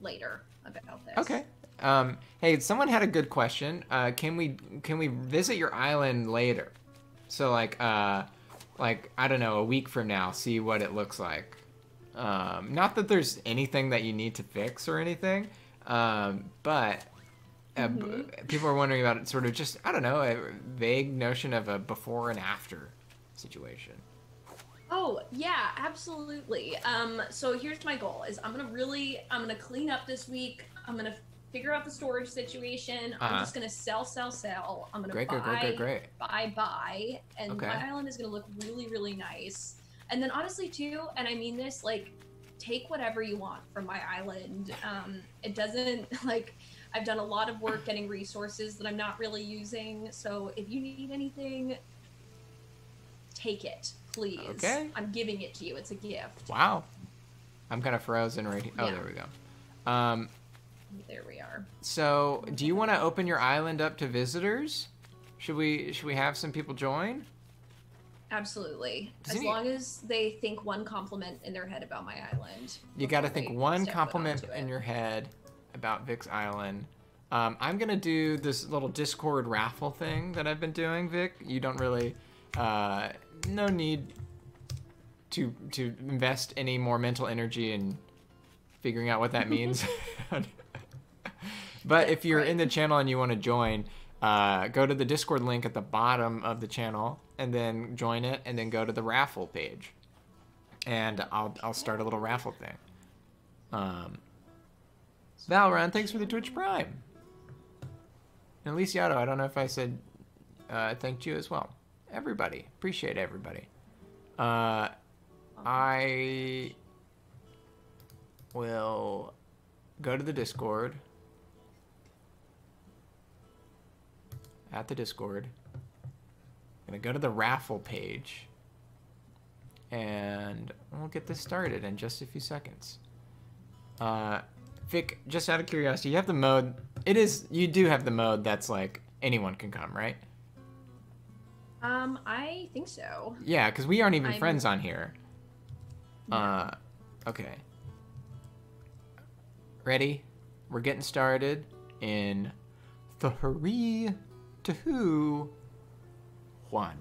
later about this. Okay. Um, hey, someone had a good question. Uh, can we can we visit your island later? So like uh, like I don't know, a week from now, see what it looks like. Um, not that there's anything that you need to fix or anything, um, but uh, b- Mhm. people are wondering about it. Sort of just I don't know, a vague notion of a before and after situation. Oh yeah, absolutely. Um, so here's my goal: is I'm gonna really, I'm gonna clean up this week. I'm gonna figure out the storage situation. Uh-huh. I'm just gonna sell, sell, sell. I'm gonna Great, buy, great, great, great, buy, buy, and Okay. my island is gonna look really, really nice. And then honestly too, and I mean this, like, take whatever you want from my island. Um, it doesn't like. I've done a lot of work getting resources that I'm not really using. So if you need anything, take it, please. Okay. I'm giving it to you. It's a gift. Wow. I'm kind of frozen right here. Oh, Yeah. there we go. Um, There we are. so, do you want to open your island up to visitors? Should we should we have some people join? Absolutely. Does as any- long as they think one compliment in their head about my island. You got to think one compliment in your head about Vic's Island. Um, I'm gonna do this little Discord raffle thing that I've been doing, Vic. You don't really, uh, no need to to invest any more mental energy in figuring out what that means. but if you're in the channel and you want to join, uh, go to the Discord link at the bottom of the channel and then join it, and then go to the raffle page, and I'll I'll start a little raffle thing. Um, Valron, thanks for the Twitch Prime. And Elisiato, I don't know if I said uh, thanked you as well. Everybody, appreciate everybody. Uh, I will go to the Discord. At the Discord. I'm gonna go to the raffle page. And we'll get this started in just a few seconds. Uh, Vic, just out of curiosity, you have the mode. It is you do have the mode that's like anyone can come, right? Um, I think so. Yeah, because we aren't even I'm- friends on here. Uh, okay. Ready? We're getting started in three, two, one.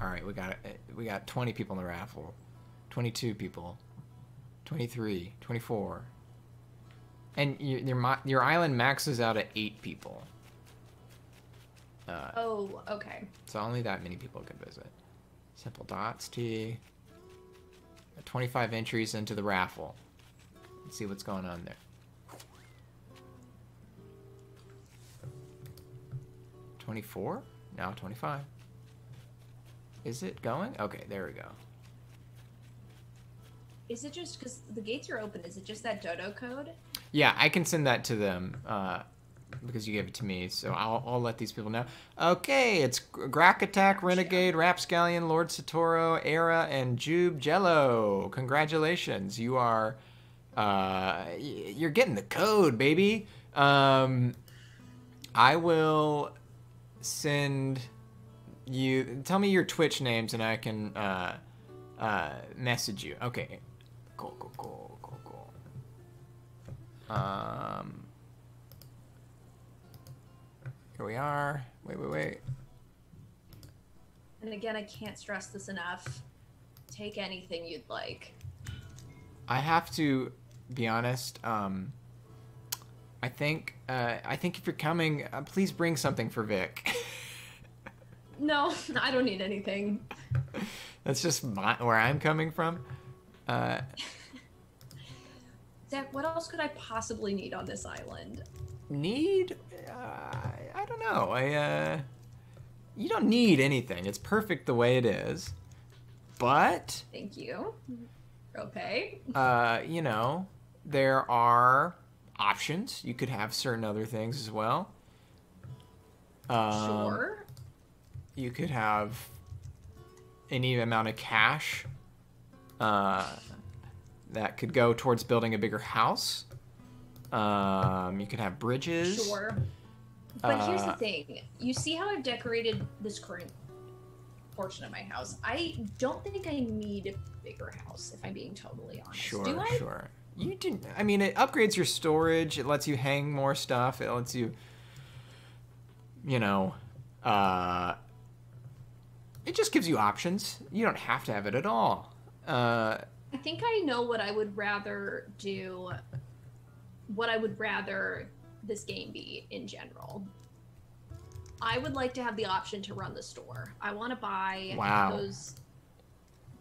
All right, we got we got 20 people in the raffle. 22 people. 23, 24. And your your, your island maxes out at 8 people. Uh, Oh, okay. so only that many people can visit. Simple dots T. 25 entries into the raffle. Let's see what's going on there. Twenty-four? Now twenty-five. Is it going? Okay, there we go. Is it just because the gates are open? Is it just that dodo code? Yeah, I can send that to them uh, because you gave it to me. So I'll, I'll let these people know. Okay, it's Grack Attack, Renegade, Rapscallion, Lord Satoro, Era, and Jube Jello. Congratulations, you are uh, you're getting the code, baby. Um, I will send you. Tell me your Twitch names, and I can uh, uh, message you. Okay, cool, cool, cool, cool, cool. Um, here we are. Wait, wait, wait. And again, I can't stress this enough. Take anything you'd like. I have to be honest. Um, I think uh, I think if you're coming, uh, please bring something for Vic. No, I don't need anything. That's just my, where I'm coming from. Uh, Zac, what else could I possibly need on this island? need? Uh, I don't know. I uh, you don't need anything. It's perfect the way it is. But Thank you. Okay. uh, you know, there are options. You could have certain other things as well. Um, sure. You could have any amount of cash uh, that could go towards building a bigger house. Um, you could have bridges. Sure. But here's Uh, the thing. You see how I've decorated this current portion of my house? I don't think I need a bigger house, if I'm being totally honest. Sure, Do I? sure. You didn't. I mean, it upgrades your storage. It lets you hang more stuff. It lets you, you know, uh, it just gives you options. You don't have to have it at all. Uh, I think I know what I would rather do. What I would rather this game be in general. I would like to have the option to run the store. I want to buy Wow. those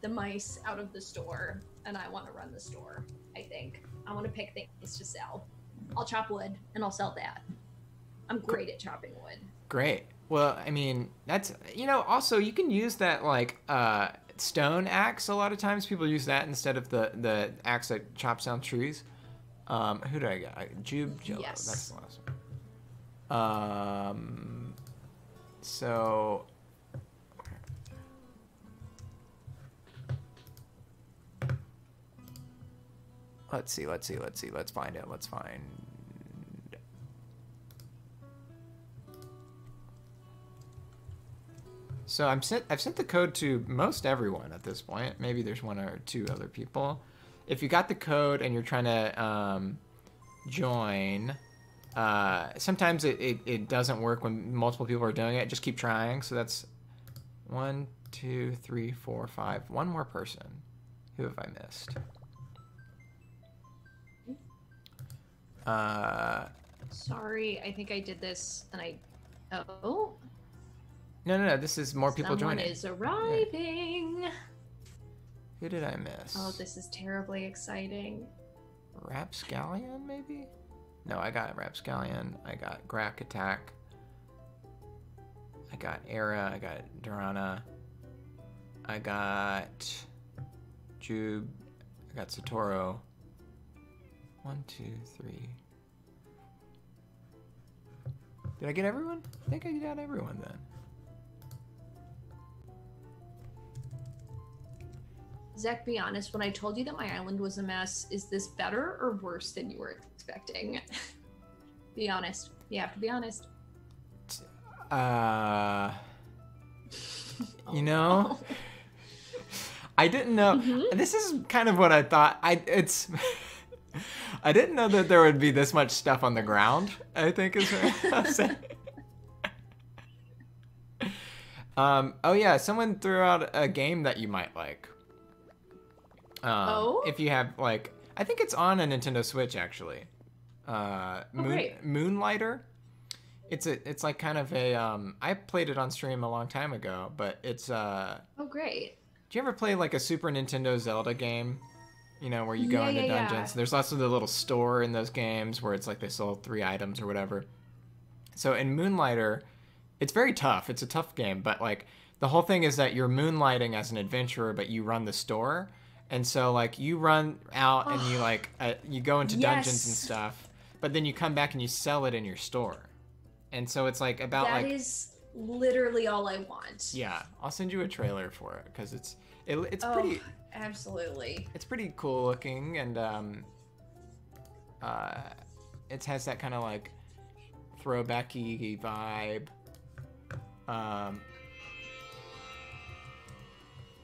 the mice out of the store, and I want to run the store. I think I want to pick things to sell. I'll chop wood and I'll sell that. I'm great at chopping wood. great. Well, I mean, that's you know. Also, you can use that like uh, stone axe. A lot of times, people use that instead of the the axe that chops down trees. Um, who did I get? Jube Jello. Yes. That's the last one. Um, so let's see, let's see, let's see, let's find it. Let's find. So I'm sent. I've sent the code to most everyone at this point. Maybe there's one or two other people. If you got the code and you're trying to um, join, uh, sometimes it, it, it doesn't work when multiple people are doing it. Just keep trying. So that's one, two, three, four, five. One more person. Who have I missed? Uh, Sorry, I think I did this and I. Oh, no, no, no. This is more people someone joining. is arriving. Who did I miss? Oh, this is terribly exciting. Rapscallion, maybe? No, I got Rapscallion. I got Grak Attack. I got Era. I got Durana. I got Jube. I got Satoru. One, two, three. Did I get everyone? I think I got everyone then. Zac, be honest. When I told you that my island was a mess, is this better or worse than you were expecting? be honest. You have to be honest. Uh, you Oh, know, I didn't know. Mhm. This is kind of what I thought. I it's. I didn't know that there would be this much stuff on the ground. I think is what I'm saying. Um. Oh yeah, someone threw out a game that you might like. Um, Oh? If you have like, I think it's on a Nintendo Switch actually. Uh, Oh, Moon, great. Moonlighter. It's a. It's like kind of a. Um. I played it on stream a long time ago, but it's. Uh. Oh, great. Do you ever play like a Super Nintendo Zelda game? You know, where you go Yeah, into yeah, yeah. dungeons. There's also the little store in those games where it's like they sell three items or whatever. So in Moonlighter, it's very tough. It's a tough game, but like the whole thing is that you're moonlighting as an adventurer, but you run the store. And so like you run out and you like uh, you go into dungeons and stuff, but then you come back and you sell it in your store. And so it's like about That like is literally all I want. yeah, I'll send you a trailer for it because it's it, it's Oh, pretty absolutely. it's pretty cool looking and um uh it has that kind of like throwbacky vibe um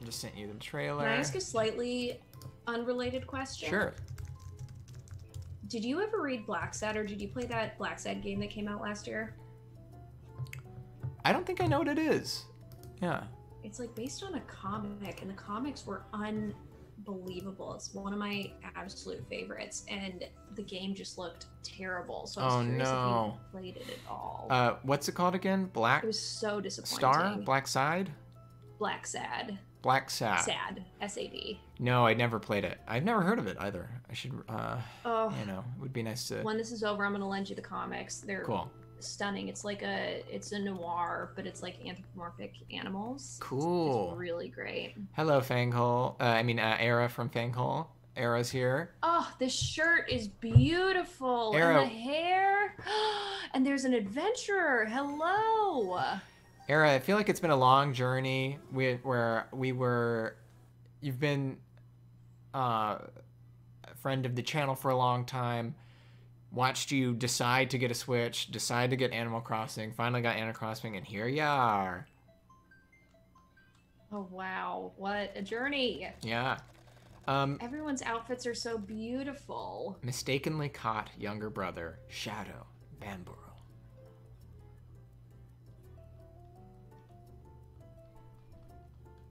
just sent you the trailer Can I ask a slightly unrelated question? sure Did you ever read Blacksad or did you play that Blacksad game that came out last year? i don't think i know what it is yeah It's like based on a comic, and the comics were unbelievable. It's one of my absolute favorites, and the game just looked terrible. So I was Oh, curious no. if you played it at all. uh what's it called again black it was so disappointing. star black side Blacksad. black sad Sad. S A D. no i never played it i've never heard of it either i should uh Oh. you know it would be nice to When this is over, I'm gonna lend you the comics. They're cool stunning. It's like a it's a noir, but it's like anthropomorphic animals. Cool. It's really great. Hello, Fanghole. Uh, I mean, uh, Era from Fanghole. Era's here. Oh, this shirt is beautiful. Arrow. And the hair. And there's an adventurer. Hello. Era, I feel like it's been a long journey with, where we were. You've been uh, a friend of the channel for a long time. Watched you decide to get a Switch, decide to get Animal Crossing, finally got Animal Crossing, and here you are. Oh wow, what a journey. Yeah. Um, Everyone's outfits are so beautiful. mistakenly caught younger brother, Shadow Bamboro.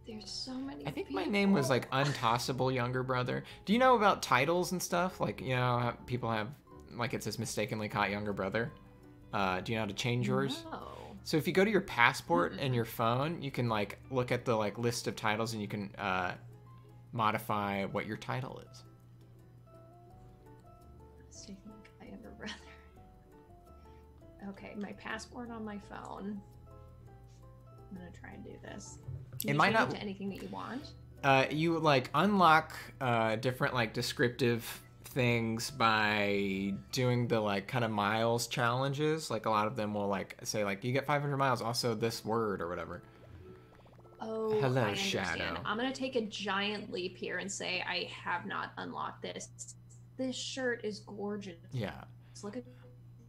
There's so many. I think my name was like people. Untossable Younger Brother. Do you know about titles and stuff? Like, you know, people have, like, it says mistakenly caught Younger Brother. Uh, do you know how to change yours? No. So if you go to your passport and your phone, you can like look at the like list of titles and you can uh, modify what your title is. Mistaken my younger brother. Okay, my passport on my phone. I'm gonna try and do this. Can It you might not- to anything that you want. Uh, you like unlock uh, different like descriptive things by doing the like kind of miles challenges. Like a lot of them will like say like you get 500 miles, also this word or whatever. Oh, Hello, I understand. Shadow. I'm gonna take a giant leap here and say I have not unlocked this. This shirt is gorgeous. Yeah. Look at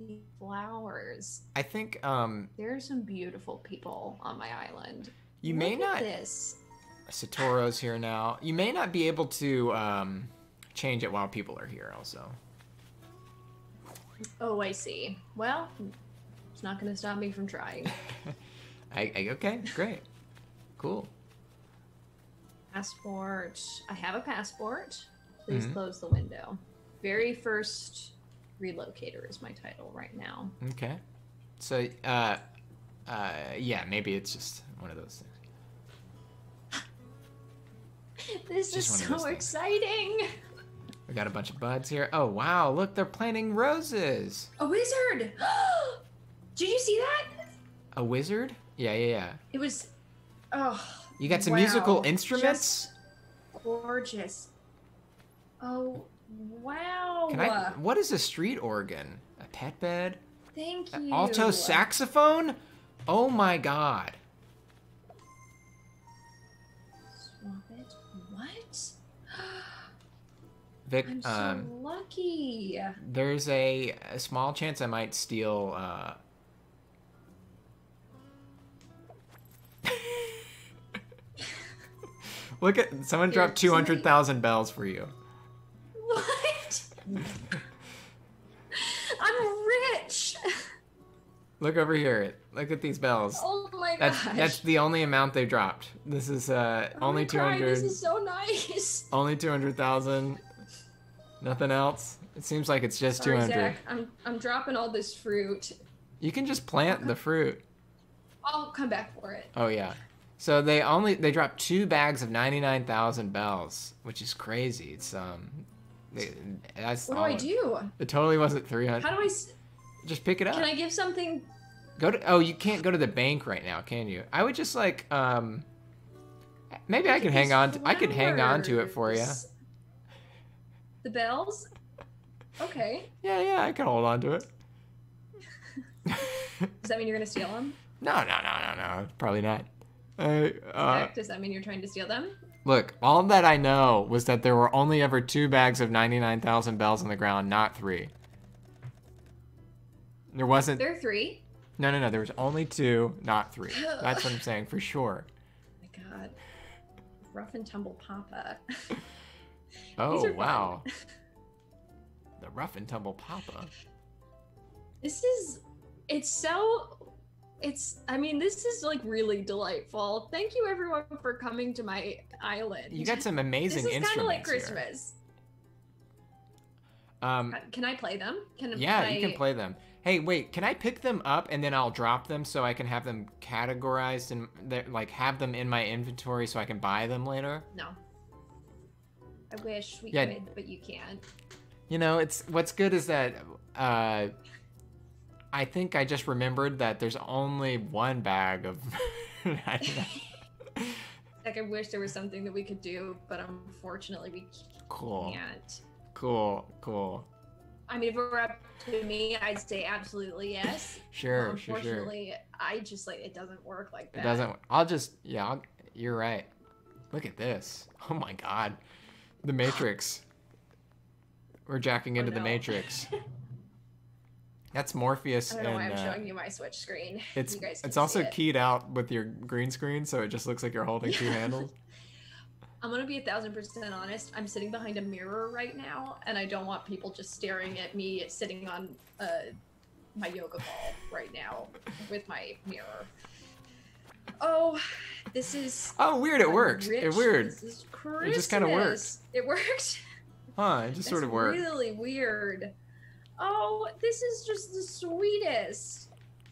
the flowers. I think um There are some beautiful people on my island. you may Look at not this. Satoro's here now. You may not be able to um change it while people are here also. Oh, I see. Well, it's not gonna stop me from trying. I, I okay, great. Cool. Passport. I have a passport. Please Mhm. close the window. Very first relocator is my title right now. Okay. So uh uh yeah, maybe it's just one of those things. This Just is so exciting. We got a bunch of buds here. Oh wow, look, they're planting roses. A wizard! Did you see that? A wizard? Yeah, yeah, yeah. It was. Oh. You got some wow. musical instruments? Just gorgeous. Oh, wow. Can I what is a street organ? A pet bed? Thank An you. alto saxophone? Oh my god. Vic, I'm so um, lucky. there's a, a small chance I might steal. Uh... Look at someone Here, dropped two hundred thousand bells for you. What? I'm rich. Look over here. Look at these bells. Oh my That's gosh. that's the only amount they dropped. This is uh Oh only my two God. This is so nice. Only two hundred thousand. Nothing else. It seems like it's just two Sorry, hundred. Zac. I'm I'm dropping all this fruit. You can just plant the fruit. I'll come back for it. Oh yeah. So they only they dropped two bags of ninety nine thousand bells, which is crazy. It's um, they, that's What do I do? It totally wasn't 300. How do I Just pick it up. Can I give something? Go to. Oh, you can't go to the bank right now, can you? I would just like um. Maybe I Look could hang on. To, I could hang on to it for you. The bells. Okay. Yeah, yeah, I can hold on to it. Does that mean you're gonna steal them? no, no, no, no, no. Probably not. I, uh, Does that mean you're trying to steal them? look, all that I know was that there were only ever two bags of 99,000 bells on the ground, not three. There wasn't. There are three. No, no, no. There was only two, not three. That's what I'm saying for sure. my God. Rough and tumble Papa. Oh, wow. The rough and tumble Papa. This is. It's so. It's. I mean, this is like really delightful. Thank you, everyone, for coming to my island. You got some amazing This is kind of like instruments here. Christmas. Um, Can I play them? Can yeah, can you can play them. Hey, wait, can I pick them up and then I'll drop them so I can have them categorized and like have them in my inventory so I can buy them later? No. I wish we Yeah. could, but you can't. You know, it's what's good is that uh, I think I just remembered that there's only one bag of. Like I wish there was something that we could do, but unfortunately we cool, can't. cool, cool. I mean, if it were up to me, I'd say absolutely yes. Sure, But sure, sure. unfortunately, I just like it doesn't work like that. It doesn't. I'll just. Yeah, I'll, you're right. Look at this. Oh my god, the Matrix. We're jacking Oh, into the. Matrix. That's Morpheus I don't know why I'm uh, showing you my Switch screen. it's you guys can it's also it. keyed out with your green screen, so it just looks like you're holding two handles. I'm gonna be a thousand percent honest. I'm sitting behind a mirror right now, and I don't want people just staring at me sitting on uh, my yoga ball right now with my mirror. Oh, this is. Oh, weird! It worked. rich. It weird, It just kinda worked. It worked. huh? It just sort of worked. Really weird. Oh, this is just the sweetest.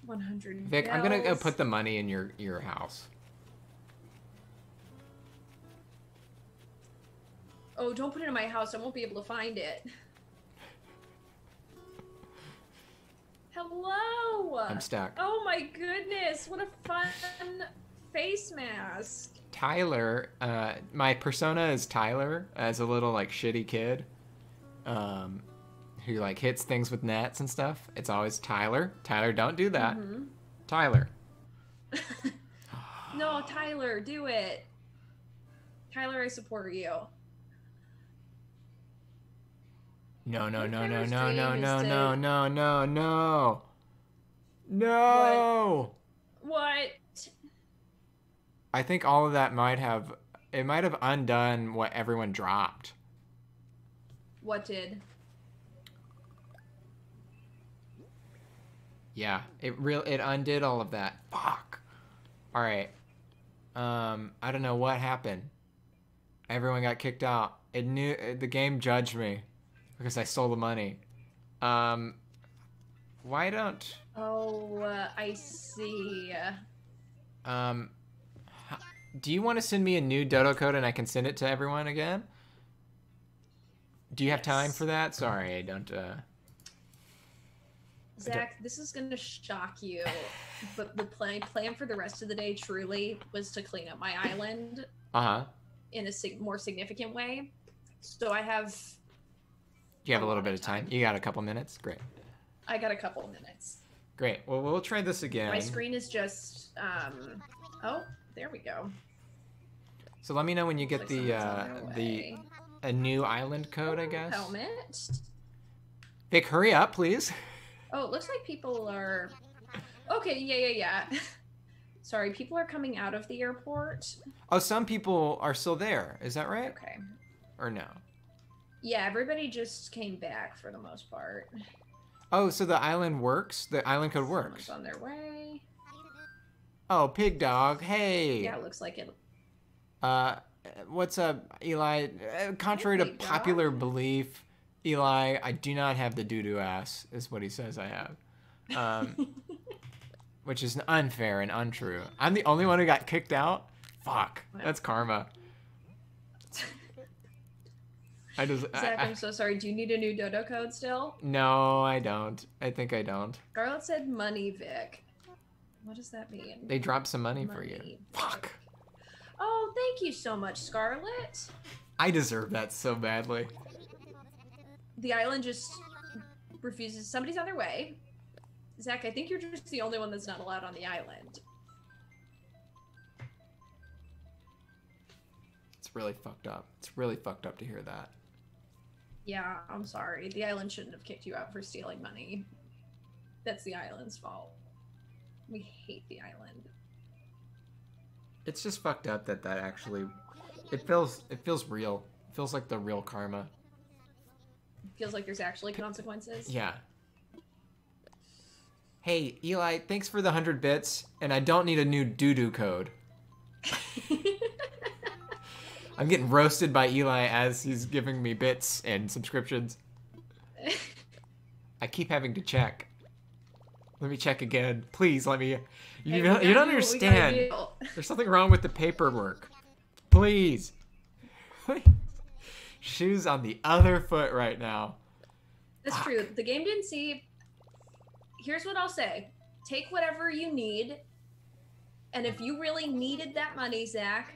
100. Vic, I'm gonna go put the money in your your house. Oh, don't put it in my house. I won't be able to find it. Hello. I'm stuck. Oh my goodness! What a fun face mask. Tyler, uh, my persona is Tyler as a little like shitty kid. um, who like hits things with nets and stuff. It's always Tyler. Tyler, don't do that. Mhm. Tyler. No, Tyler, do it. Tyler, I support you. No, no, no, no, no, no, no, no, no, no, no. No. What? I think all of that might have it might have undone what everyone dropped. What did? Yeah, it real it undid all of that. Fuck. All right. Um, I don't know what happened. Everyone got kicked out. It knew the game judged me because I stole the money. Um, why don't Oh, uh, I see. um, do you want to send me a new dodo code and I can send it to everyone again? Do you have time for that? Sorry, I don't. Uh, Zac, this is gonna shock you, but the plan plan for the rest of the day truly was to clean up my island uh huh. in a sig- more significant way. So I have, You have a A little bit of time. time. You got a couple minutes. Great. I got a couple minutes. Great. Well, we'll try this again. My screen is just, um, oh, there we go. So let me know when you get the uh, the a new island code, I guess. Helmet. Vic, hurry up, please. Oh, it looks like people are. Okay, yeah, yeah, yeah. Sorry, people are coming out of the airport. Oh, some people are still there. Is that right? Okay. Or no? Yeah, everybody just came back for the most part. Oh, so the island works. The island code Someone's works. on their way. Oh, pig dog. Hey. Yeah, it looks like it. Uh, what's up, Eli? Uh, Contrary to Pig dog. popular belief, Eli, I do not have the doo doo ass. Is what he says I have. Um, which is unfair and untrue. I'm the only one who got kicked out. Fuck. That's karma. I just. Zac, I- I'm so sorry. Do you need a new dodo code still? no, I don't. I think I don't. Scarlett said money, Vic. What does that mean? They dropped some money, for you. Money, Fuck. Oh, thank you so much, Scarlett. I deserve that so badly. The island just refuses. Somebody's on their way. Zac, I think you're just the only one that's not allowed on the island. It's really fucked up. It's really fucked up to hear that. Yeah, I'm sorry. The island shouldn't have kicked you out for stealing money. That's the island's fault. We hate the island. It's just fucked up that that actually. It feels. It feels real. It feels like the real karma. Feels like there's actually consequences. Yeah. Hey, Eli, thanks for the 100 bits, and I don't need a new doo doo code. I'm getting roasted by Eli as he's giving me bits and subscriptions. I keep having to check. Let me check again. Please let me. You, you don't do what we gotta understand. There's something wrong with the paperwork. Please. Shoes on the other foot right now. That's Fuck. true. The game didn't see. Here's what I'll say: take whatever you need, and if you really needed that money, Zac,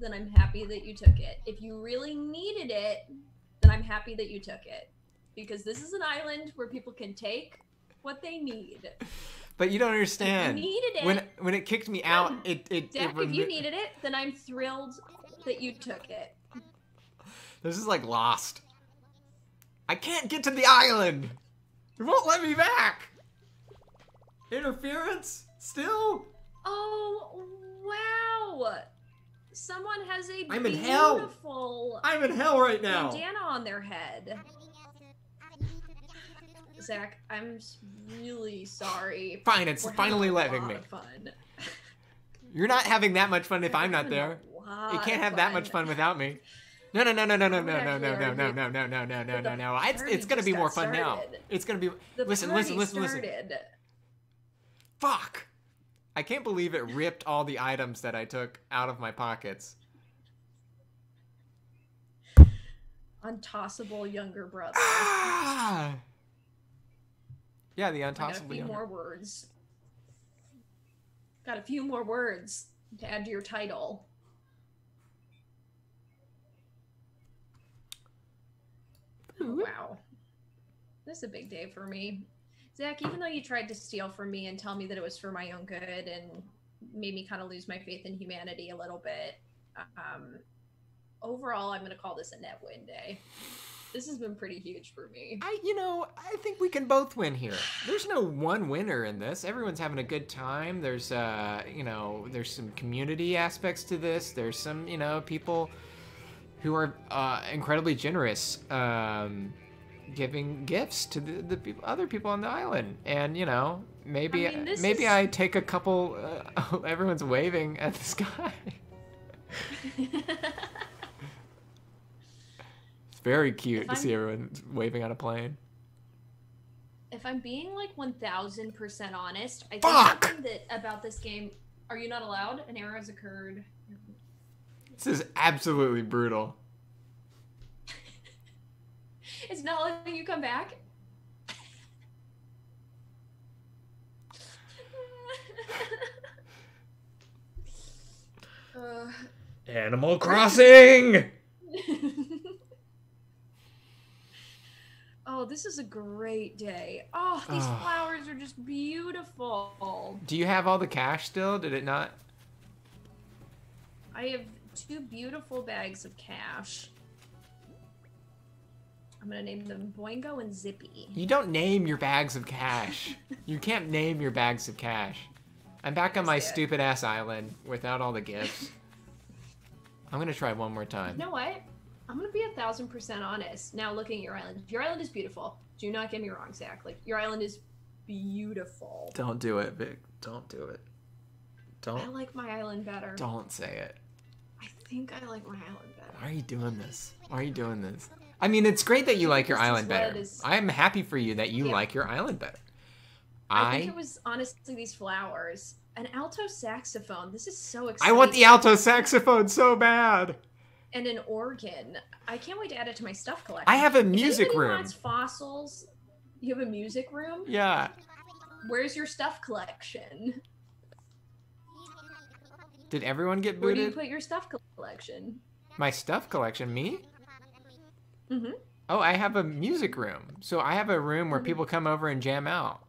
then I'm happy that you took it. If you really needed it, then I'm happy that you took it, because this is an island where people can take what they need. But you don't If you understand. needed it, When when it kicked me out, it it, Zac. it if you needed it, then I'm thrilled that you took it. This is like lost. I can't get to the island. It won't let me back. Interference? Still? Oh wow! Someone has a I'm in hell. beautiful I'm in hell right now. bandana on their head. Zac, I'm really sorry. Fine, it's We're finally letting me. Fun. You're not having that much fun if I'm not there. You can't have that much fun without me. No, no, no, no, no, no, no, no, no, no, no, no, no, no, no, no, no, no. It's it's gonna be more fun now. It's gonna be. Listen, listen, listen, listen. Fuck. I can't believe it ripped all the items that I took out of my pockets. Untossable younger brother. Ah! Yeah, the I got a few younger- more words. Got a few more words to add to your title. Wow. This is a big day for me. Zac, even though you tried to steal from me and tell me that it was for my own good and made me kind of lose my faith in humanity a little bit, um, overall, I'm going to call this a net win day. This has been pretty huge for me. I, you know, I think we can both win here. There's no one winner in this. Everyone's having a good time. There's, uh, you know, there's some community aspects to this. There's some, you know, people who are uh, incredibly generous, um, giving gifts to the, the people, other people on the island. And you know, maybe I mean, maybe is- I take a couple. Uh, everyone's waving at the sky. It's very cute If to see I'm- everyone waving on a plane. if I'm being like 1000% honest, I think Fuck! something that about this game. Are you not allowed? An error has occurred. This is absolutely brutal. It's not letting you come back. uh, Animal Crossing! oh, this is a great day. Oh, these Ah. flowers are just beautiful. Do you have all the cash still? Did it not? I have two beautiful bags of cash. I'm gonna name them Boingo and Zippy. You don't name your bags of cash. you can't name your bags of cash. I'm back on my I see it. stupid ass island without all the gifts. I'm gonna try one more time. You know what? I'm gonna be a thousand percent honest. Now looking at your island, your island is beautiful. Do not get me wrong, Zac. Like your island is beautiful. Don't do it, Vic. Don't do it. Don't I like my island better. don't say it. I think I like my island better. Why are you doing this? Why are you doing this? I mean, it's great that you like your island better. is- I'm happy for you that you Yeah. like your island better. I, I think it was honestly these flowers. An alto saxophone. This is so exciting. I want the alto saxophone so bad. and an organ. I can't wait to add it to my stuff collection. I have a music anybody room. Wants fossils. You have a music room. Yeah. Where's your stuff collection? Did everyone get booted? Where do you put your stuff collection? My stuff collection, me? Mm-hmm. Oh, I have a music room. So I have a room where Mhm. people come over and jam out.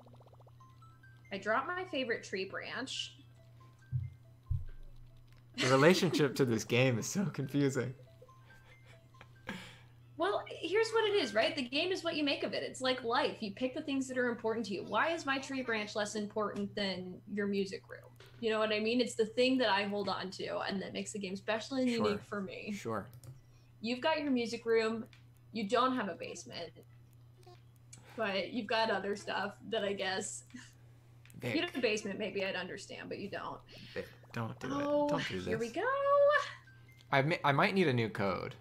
I dropped my favorite tree branch. The relationship to this game is so confusing. Well, here's what it is, right? The game is what you make of it. It's like life. You pick the things that are important to you. Why is my tree branch less important than your music room? You know what I mean? It's the thing that I hold on to and that makes the game special and Sure. unique for me. Sure. You've got your music room. You don't have a basement. But you've got other stuff that I guess if you Vic, had a basement, maybe I'd understand, but you don't. Vic, don't do oh, it. Don't do this. here we go. I, mi- I might need a new code.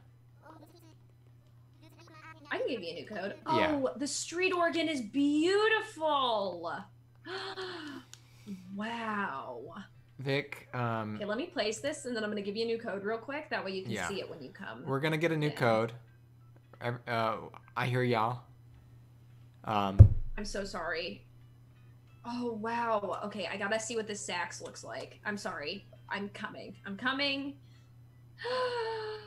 I can give you a new code. Yeah. Oh, the street organ is beautiful. wow. Vic, um, Okay, let me place this and then I'm going to give you a new code real quick. That way you can Yeah. see it when you come. we're gonna get a new Yeah. code. Uh, I hear y'all. Um, I'm so sorry. Oh, wow. Okay, I got to see what this sax looks like. I'm sorry. I'm coming. I'm coming.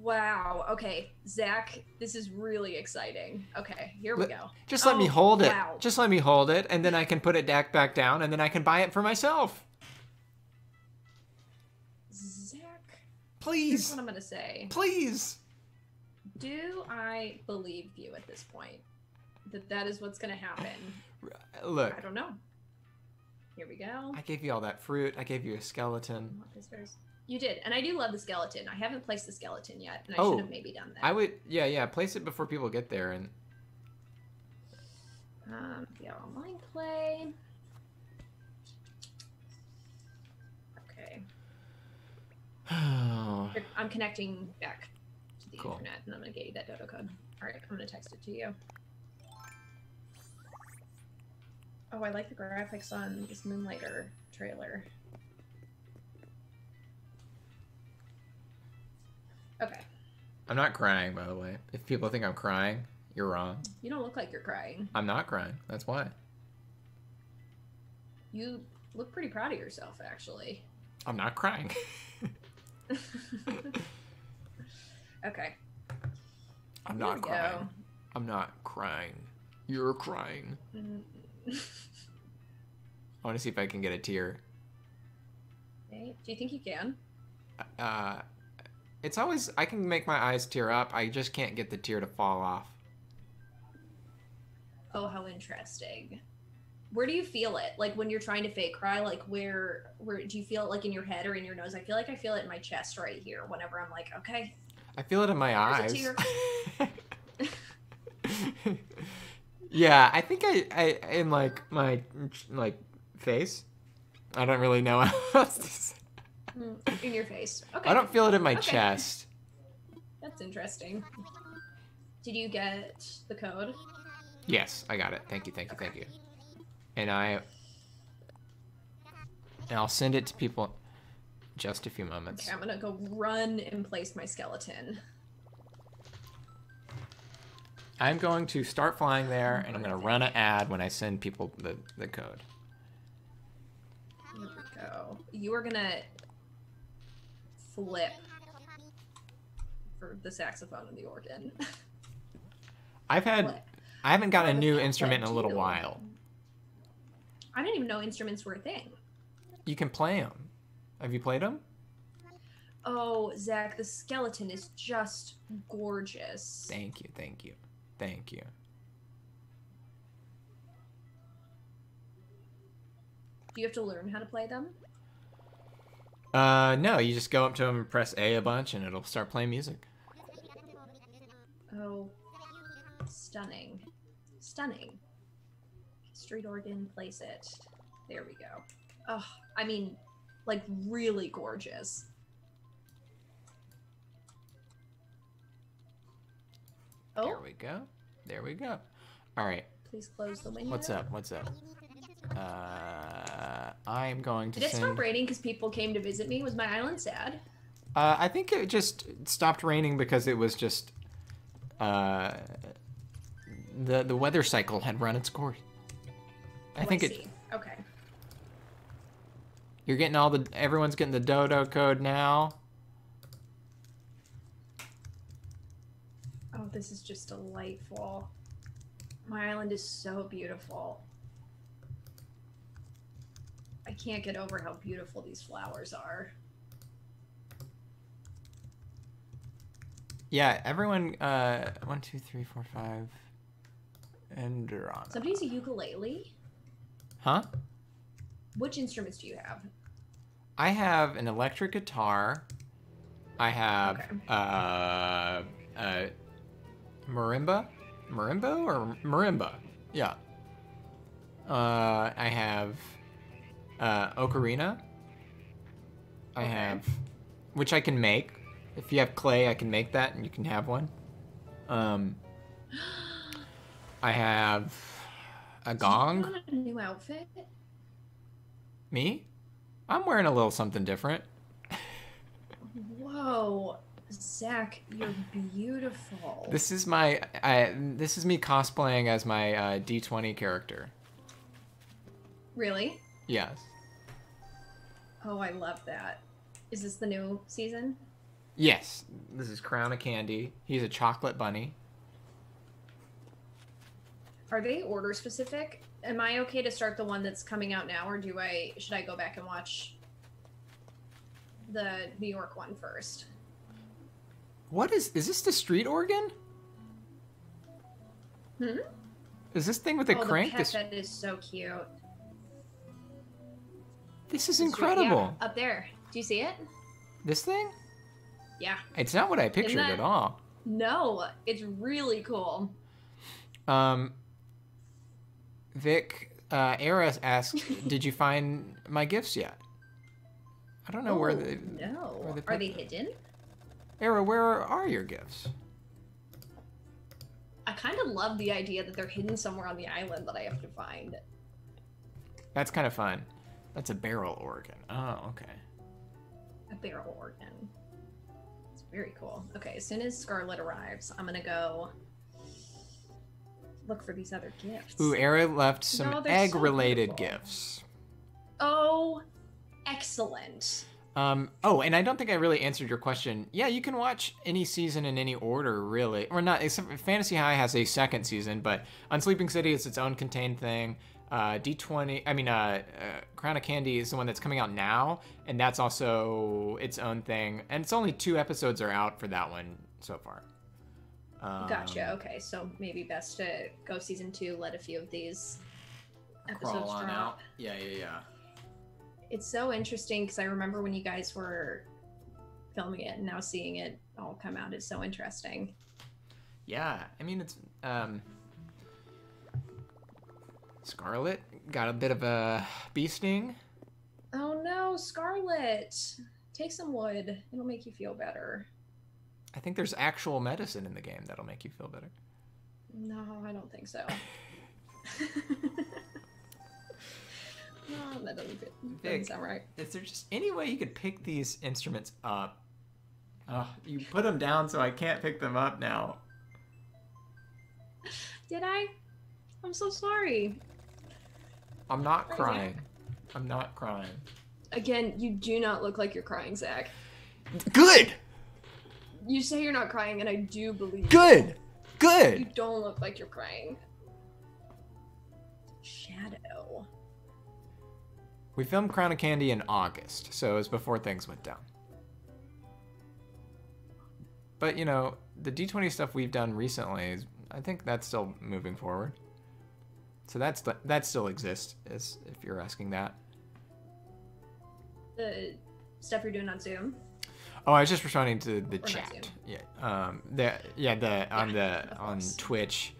wow. Okay, Zac, this is really exciting. Okay, here we go. just let me Oh, hold it. wow. Just let me hold it, and then I can put it back back down, and then I can buy it for myself. Zac, here's Please, what I'm going to say. please. Do I believe you at this point? That that is what's going to happen? Look, I don't know. Here we go. I gave you all that fruit. I gave you a skeleton. You did, and I do love the skeleton. I haven't placed the skeleton yet, and I Oh, should have maybe done that. I would, yeah, yeah. Place it before people get there, and Um, yeah, online play. Okay, I'm connecting back the Cool. internet, and I'm gonna get you that dodo code. All right, I'm gonna text it to you. Oh, I like the graphics on this Moonlighter trailer. Okay, I'm not crying, by the way. If people think I'm crying, you're wrong. you don't look like you're crying. I'm not crying. That's why. You look pretty proud of yourself, actually. I'm not crying. okay. I'm not crying. go. I'm not crying. You're crying. I want to see if I can get a tear. Okay, Do you think you can? Uh, it's always I can make my eyes tear up. I just can't get the tear to fall off. Oh, how interesting. Where do you feel it? Like when you're trying to fake cry, like where where do you feel it like in your head or in your nose? I feel like I feel it in my chest right here whenever I'm like, okay. I feel it in my eyes. There's yeah, I think I, I in like my like face. I don't really know how else to say. Mm, In your face. Okay. I don't feel it in my Okay. chest. That's interesting. Did you get the code? Yes, I got it. Thank you, thank you, thank you. And I and I'll send it to people just a few moments. Okay, I'm gonna go run and place my skeleton. I'm going to start flying there and I'm going to run an ad when I send people the, the code. Here we go. You are gonna flip for the saxophone and the organ. I've had Flip. I haven't got a new instrument in a little while. I didn't even know instruments were a thing. You can play them. Have you played them? Oh, Zac, the skeleton is just gorgeous. Thank you, thank you, thank you. Do you have to learn how to play them? Uh, no, you just go up to them and press A a bunch, and it'll start playing music. Oh, stunning. Stunning. Street organ, place it. There we go. Oh, I mean, like really gorgeous. There Oh, we go. There we go. All right, please close the window. what's up? What's up? Uh, I am going to Did it stop raining because people came to visit me? Was my island sad? Uh, I think it just stopped raining because it was just uh, the the weather cycle had run its course. I Oh, think it. You're getting all the. Everyone's getting the dodo code now. Oh, this is just delightful. My island is so beautiful. I can't get over how beautiful these flowers are. Yeah, everyone. Uh, one, two, three, four, five. And. Somebody's a ukulele. Huh? Which instruments do you have? I have an electric guitar. I have Okay. uh, uh, marimba, marimba or marimba. Yeah. Uh, I have uh, ocarina. I Okay. have, which I can make. If you have clay, I can make that, and you can have one. Um, I have a gong. a new outfit? Me? I'm wearing a little something different. Whoa, Zac, you're beautiful. This is my I, this is me cosplaying as my uh, D20 character. really? Yes. Oh, I love that. Is this the new season? Yes. This is Crown of Candy. He's a chocolate bunny. Are they order specific? Am I okay to start the one that's coming out now, or do I should I go back and watch the New York one first? What is is this the street organ? Hmm? Is this thing with a oh, crank? the pet This is so cute. this is The incredible. yeah, up there. Do you see it? This thing? Yeah. It's not what I pictured that- at all. No, it's really cool. Um Vic uh Eris asked, "Did you find my gifts yet?" I don't know where Oh, they No. where they Are they hidden? Era, where are your gifts? I kind of love the idea that they're hidden somewhere on the island that I have to find. That's kind of fun. That's a barrel organ. Oh, okay. A barrel organ. It's very cool. Okay, as soon as Scarlet arrives, I'm gonna go look for these other gifts. Ooh, Era left some No, so egg-related beautiful. gifts. Oh, excellent. Um, oh, and I don't think I really answered your question. Yeah, you can watch any season in any order, really. Or not, except Fantasy High has a second season, but Unsleeping City is its own contained thing. Uh, D20, I mean, uh, uh, Crown of Candy is the one that's coming out now, and that's also its own thing. And it's only two episodes are out for that one so far. Um, Gotcha. Okay, so maybe best to go season two. Let a few of these episodes drop. out. Yeah, yeah, yeah. It's so interesting because I remember when you guys were filming it, and now seeing it all come out is so interesting. Yeah, I mean it's um Scarlet got a bit of a bee sting. Oh no, Scarlet! Take some wood. It'll make you feel better. I think there's actual medicine in the game that'll make you feel better. No, I don't think so. no, oh, that doesn't, fit, doesn't sound right. Is there just any way you could pick these instruments up? Oh, you put them down so I can't pick them up now. Did I? I'm so sorry. I'm not Crazy. crying. I'm not crying. Again, you do not look like you're crying, Zac. Good. You say you're not crying, and I do believe. Good. You Good. You don't look like you're crying. Shadow. We filmed Crown of Candy in August, so it was before things went down. But you know, the D20 stuff we've done recently, is, I think that's still moving forward. So that's that still exists, is if you're asking that. The stuff you're doing on Zoom. Oh, I was just responding to the not chat. Yeah. Um. The yeah the on the on. Twitch.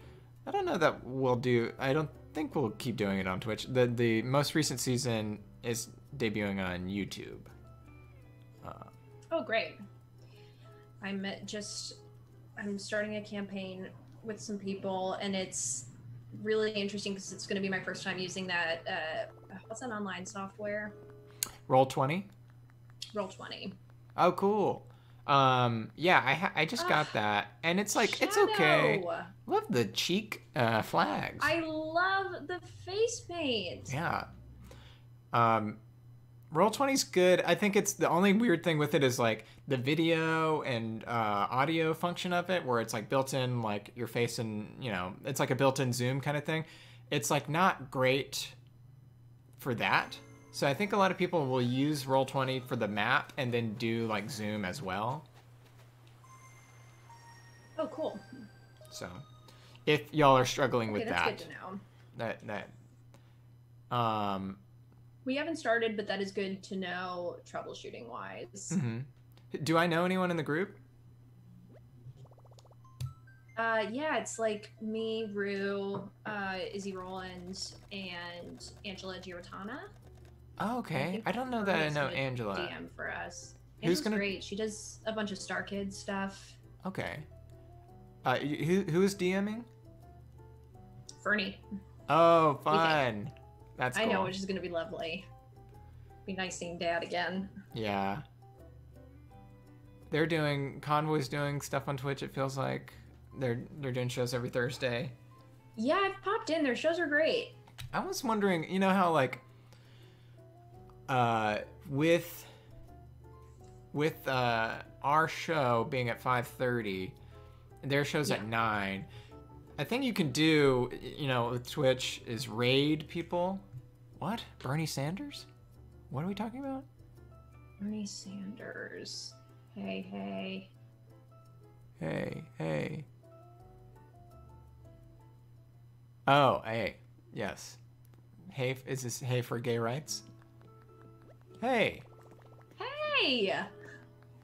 I don't know that we'll do. I don't think we'll keep doing it on Twitch. The the most recent season is debuting on YouTube. Uh, Oh, great. I'm just I'm starting a campaign with some people, and it's really interesting because it's going to be my first time using that. Uh, what's an online software? Roll twenty. Roll Twenty. Oh, cool. Um, yeah, I ha- I just got that, and it's like it's okay. Love the cheek uh, flags. I love the face paint. Yeah. Um, Roll 20's good. I think it's the only weird thing with it is like the video and uh, audio function of it, where it's like built in, like your face and you know, it's like a built-in zoom kind of thing. It's like not great for that. So I think a lot of people will use Roll 20 for the map and then do like zoom as well. Oh, cool. So if y'all are struggling Okay, with that's that, good to know. that that um We haven't started, but that is good to know troubleshooting wise. hmm Do I know anyone in the group? Uh, yeah, it's like me, Rue, uh, Izzy Roland, and Angela Giarratana. Oh, okay. I don't know that I know Angela. DM for us. Who's Angela's gonna- great. She does a bunch of Star Kids stuff. Okay. Uh, who who is DMing? Fernie. Oh, fun. That's I know, which is gonna be lovely. Be nice seeing Dad again. Yeah. They're doing Convoy's doing stuff on Twitch. It feels like they're they're doing shows every Thursday. Yeah, I've popped in. Their shows are great. I was wondering, you know how like uh with with uh our show being at 5:30, their show's at 9. I think you can do, you know, with Twitch is raid people. What? Bernie Sanders? What are we talking about? Bernie Sanders. Hey, hey. Hey, hey. Oh, hey. Yes. Hey, is this hey for gay rights? Hey. Hey!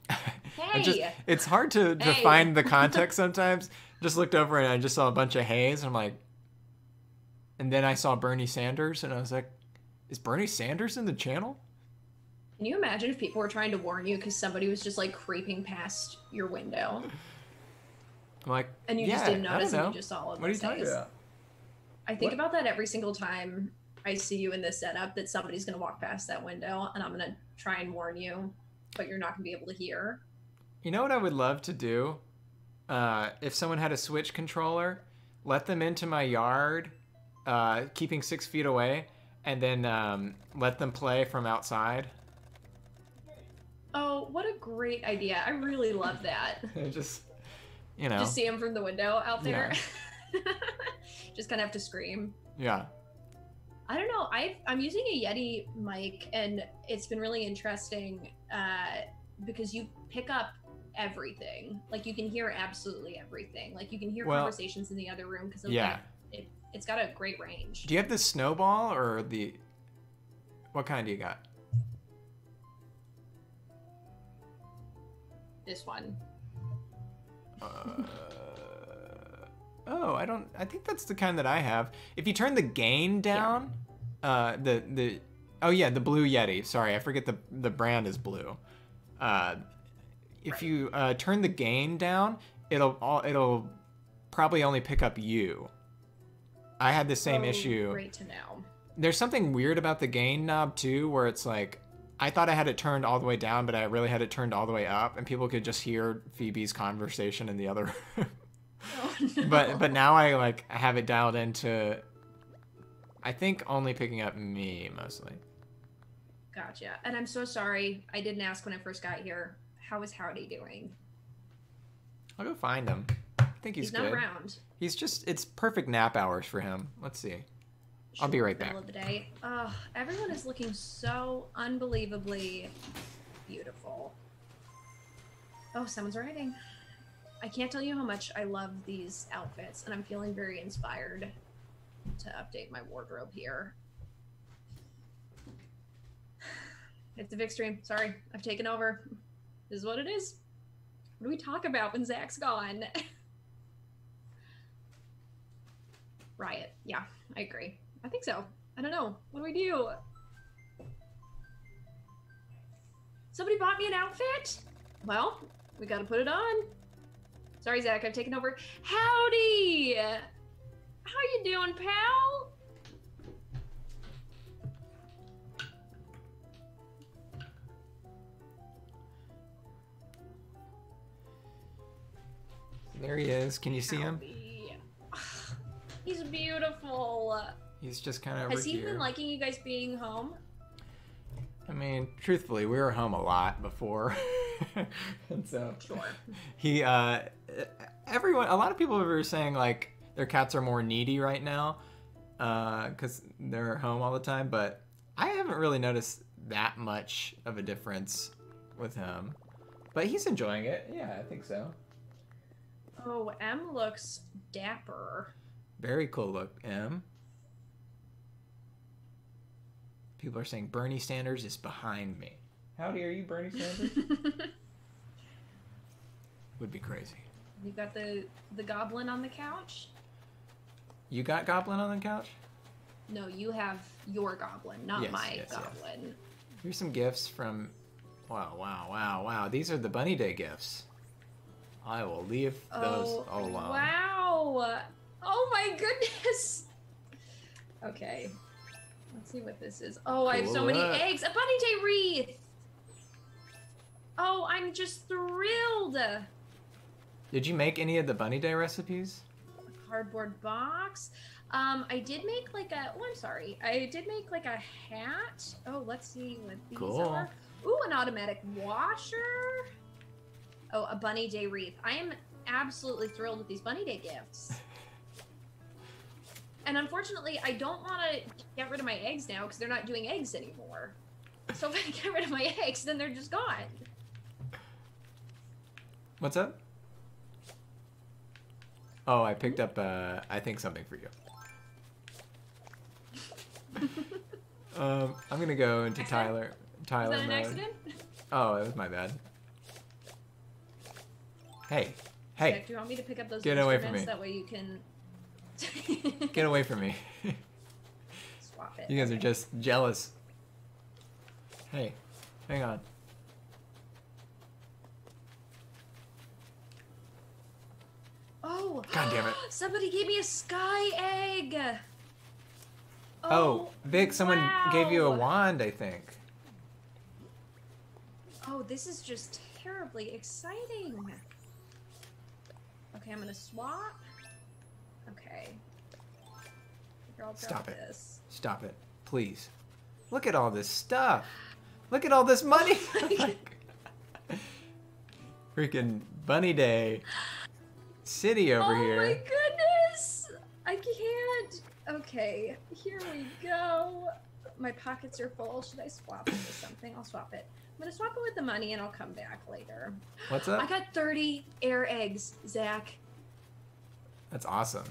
Hey! just, it's hard to Hey. define the context sometimes. Just looked over and I just saw a bunch of hays. And I'm like, and then I saw Bernie Sanders and I was like, is Bernie Sanders in the channel? Can you imagine if people were trying to warn you because somebody was just like creeping past your window I'm like, and you yeah, just didn't notice and you just saw all of What are you talking about? I think What? about that every single time I see you in this setup that somebody's going to walk past that window and I'm going to try and warn you, but you're not going to be able to hear. You know what I would love to do? Uh, if someone had a Switch controller, let them into my yard, uh, keeping six feet away, and then um, let them play from outside. Oh, what a great idea! I really love that. just, you know. Just see them from the window out there. just kind of have to scream. Yeah. I don't know. I I'm using a Yeti mic, and it's been really interesting uh, because you pick up everything. Like you can hear absolutely everything. Like you can hear Well- conversations in the other room because Yeah. it, it's got a great range. Do you have the snowball or the? What kind do you got? This one. Uh, oh, I don't. I think that's the kind that I have. If you turn the gain down, uh, the the. Oh yeah, the blue Yeti. Sorry, I forget the the brand is blue. Uh, if Right. you uh, turn the gain down, it'll all it'll probably only pick up you. I had the same Oh, issue. Great to know. There's something weird about the gain knob too, where it's like I thought I had it turned all the way down, but I really had it turned all the way up, and people could just hear Phoebe's conversation in the other room. Oh, no. but but now I like have it dialed into. I think only picking up me mostly. Gotcha. And I'm so sorry. I didn't ask when I first got here. How is Howdy doing? I'll go find him. I think he's, He's, not good. around. He's just it's perfect nap hours for him. Let's see. I'll be right back. Of the day. Ugh, everyone is looking so unbelievably beautiful. Oh, someone's writing. I can't tell you how much I love these outfits, and I'm feeling very inspired to update my wardrobe here. It's the Vic stream. Sorry, I've taken over. This is what it is. What do we talk about when Zac's gone? Riot. Yeah, I agree. I think so. I don't know. What do we do? Somebody bought me an outfit? Well, we gotta put it on. Sorry, Zac, I've taken over. Howdy! How you doing, pal? There he is. Can you see him? He's beautiful. He's just kind of Has he here. been liking you guys being home? I mean, truthfully, we were home a lot before, and so Sure. he uh everyone a lot of people were saying like their cats are more needy right now uh, because they're home all the time but i haven't really noticed that much of a difference with him. But he's enjoying it. Yeah i think so. Oh, M looks dapper. very cool look m. People are saying bernie sanders is behind me howdy are you bernie sanders would be crazy You got the the goblin on the couch? you got goblin on the couch No, you have your goblin, not Yes, my yes, yes. goblin. Here's some gifts from. Wow, wow, wow, wow. These are the Bunny Day gifts. I will leave those Oh, all alone. wow! Oh my goodness. Okay, let's see what this is. Oh, I have so many look. eggs. A bunny day wreath. Oh, I'm just thrilled. Did you make any of the Bunny Day recipes? A cardboard box. Um, I did make like a. Oh, I'm sorry. I did make like a hat. Oh, let's see what these Cool. are. Ooh, an automatic washer. Oh, a bunny day wreath. I am absolutely thrilled with these bunny day gifts. And unfortunately, I don't want to get rid of my eggs now because they're not doing eggs anymore. So if I get rid of my eggs, then they're just gone. What's up? Oh, I picked up, uh, I think something for you. um, I'm gonna go into Accident? Tyler. Is Tyler that an mode. accident? Oh, it was my bad. Hey, Jack, hey, do you want me to pick up those Get away from me. That way you can get away from me. swap it. You guys are just jealous. Hey, hang on. Oh! God damn it. Somebody gave me a sky egg. Oh, oh Vic, someone gave you a wand, I think. Oh, this is just terribly exciting. Okay, I'm gonna swap. Okay. Stop it. This. Stop it, please. Look at all this stuff. Look at all this money. Oh freaking Bunny Day city over oh here. Oh my goodness! I can't. Okay, here we go. My pockets are full. Should I swap it with something? I'll swap it. I'm gonna swap it with the money and I'll come back later. What's up? I got 30 air eggs, Zac. That's awesome.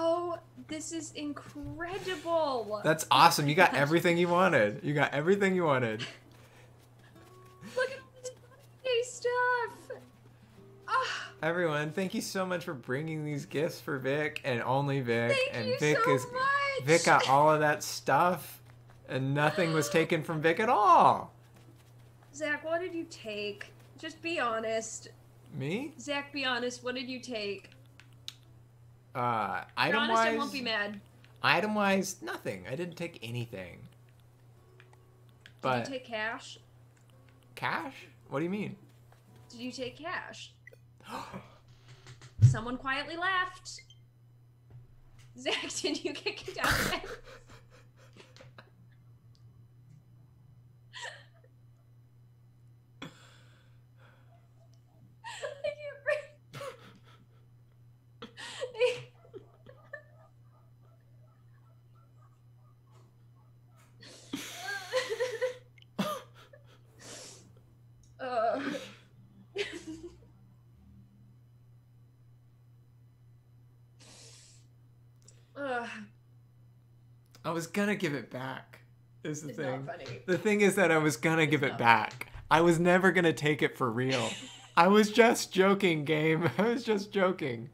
Oh, this is incredible. That's awesome. You got everything you wanted. You got everything you wanted. Look at this birthday stuff. Ah, Everyone, thank you so much for bringing these gifts for Vic and only Vic. thank and you Vic so is much. Vic got all of that stuff, and nothing was taken from Vic at all. Zac, what did you take? Just be honest. Me? Zac, be honest. What did you take? Uh, item honest, I wise, won't be mad. item wise, nothing. I didn't take anything. But Did you take cash? cash? What do you mean? Did you take cash? Someone quietly laughed. Zac, did you get kicked out of bed? I can't breathe. uh. Ugh, I was gonna give it back. Is the it's thing. funny. The thing is that I was gonna give it back. I was never gonna take it for real. I was just joking, game. I was just joking.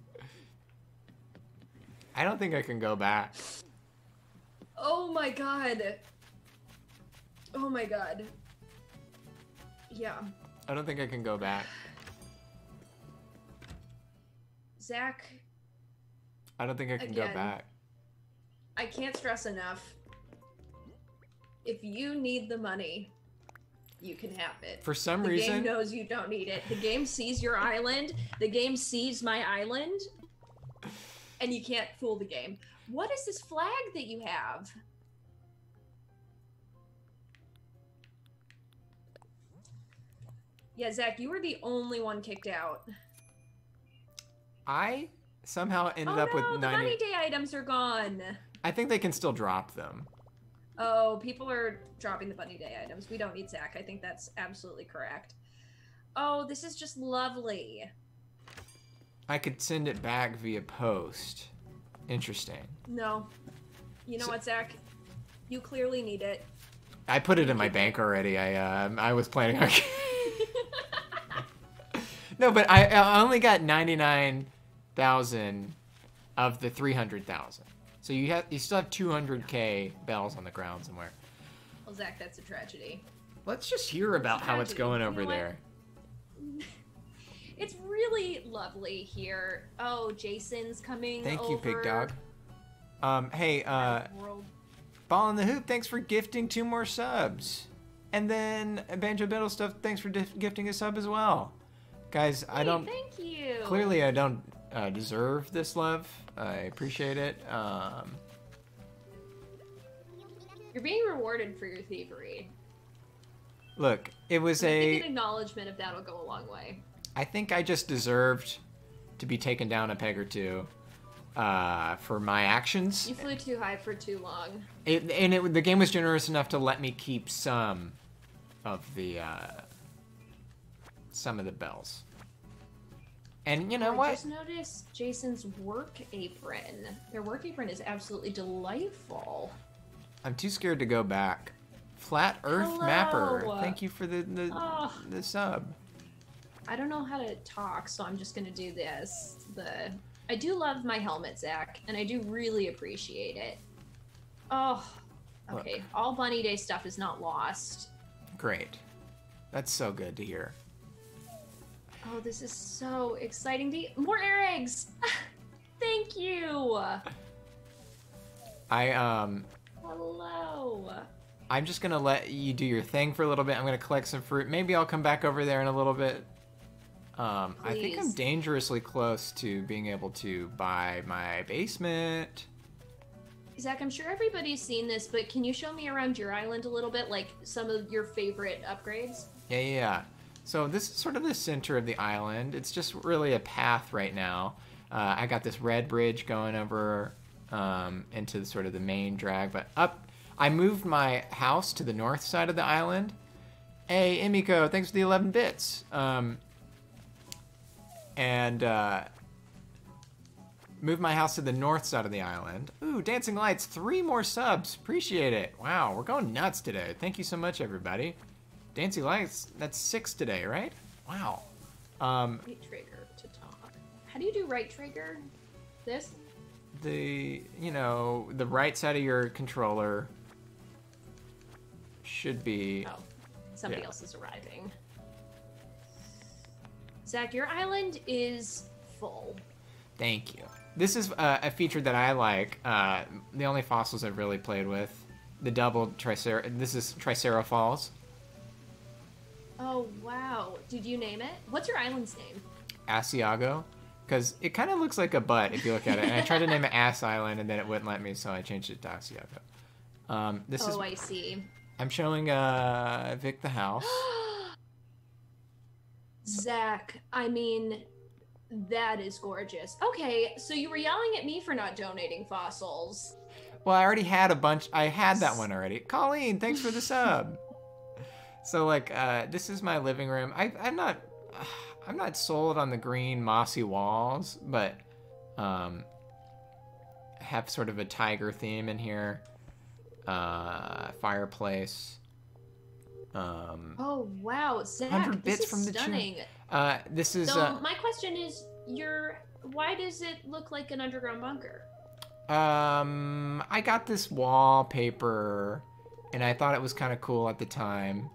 I don't think I can go back. Oh my god. Oh my god. Yeah. I don't think I can go back. Zac, I don't think I can go back. I can't stress enough. If you need the money, you can have it. For some the reason, the game knows you don't need it. The game sees your island. The game sees my island. And you can't fool the game. What is this flag that you have? Yeah, Zac, you were the only one kicked out. I somehow ended oh up no, with the 90. money day items are gone. I think they can still drop them. Oh, people are dropping the bunny day items. We don't need Zac. I think that's absolutely correct. Oh, this is just lovely. I could send it back via post. Interesting. No. You know So- what, Zac? You clearly need it. I put it in my bank already. I uh, I was planning on. no, but I, I only got ninety nine thousand of the three hundred thousand. So you have you still have two hundred k bells on the ground somewhere. well, Zac, that's a tragedy. Let's just hear about how it's going You over know there. It's really lovely here. Oh, Jason's coming. Thank you, Pig. Dog. Um, hey, uh. Ball in the Hoop, thanks for gifting two more subs. And then Banjo Biddle Stuff, thanks for gifting a sub as well. Guys, I don't. Thank you. Clearly, I don't uh, deserve this love. I appreciate it. Um, You're being rewarded for your thievery. look, it was I think an a. acknowledgement of that'll go a long way. I think I just deserved to be taken down a peg or two uh, for my actions. You flew too high for too long. It, and it, the game was generous enough to let me keep some of the uh, some of the bells. And you know I what? just noticed Jason's work apron. Their work apron is absolutely delightful. I'm too scared to go back. Flat Earth Mapper, thank you for the the, Oh. the sub. I don't know how to talk, so I'm just gonna do this. The I do love my helmet, Zac, and I do really appreciate it. Oh, okay. All Bunny Day stuff is not lost. Great, that's so good to hear. Oh, this is so exciting eat. More air eggs. Thank you. I um Hello. I'm just gonna let you do your thing for a little bit. I'm gonna collect some fruit. Maybe I'll come back over there in a little bit. Um, I think I'm dangerously close to being able to buy my basement. Zac, I'm sure everybody's seen this, but can you show me around your island a little bit, like some of your favorite upgrades? Yeah, yeah, yeah. So this is sort of the center of the island. It's just really a path right now. Uh, I got this red bridge going over um, into sort of the main drag, but up. I moved my house to the north side of the island. Hey, Emiko, thanks for the 11 bits. Um, and uh, moved my house to the north side of the island. Ooh, Dancing Lights, three more subs. Appreciate it. Wow, we're going nuts today. Thank you so much, everybody. Dancing Lights, that's six today, right? Wow. Um, Right trigger to talk. How do you do right trigger? This? the, you know, the right side of your controller should be. Oh, somebody Yeah. else is arriving. Zac, your island is full. Thank you. This is uh, a feature that I like. Uh, the only fossils I've really played with. The double Tricer. This is Tricera Falls. Oh wow! Did you name it? What's your island's name? Asiago. Because it kind of looks like a butt if you look at it. And I tried to name it Ass Island and then it wouldn't let me, so I changed it to Asiago. Um, this oh, is. I see. I'm showing uh, Vic the house. Zac, I mean, that is gorgeous. Okay, so you were yelling at me for not donating fossils. Well, I already had a bunch. I had that one already. Colleen, thanks for the sub. So like, uh, this is my living room. I, I'm not, I'm not sold on the green mossy walls, but um, have sort of a tiger theme in here. Uh, fireplace. Um, Oh wow, Zac, this is from the stunning. uh, this is So uh, my question is, your why does it look like an underground bunker? Um, I got this wallpaper, and I thought it was kind of cool at the time.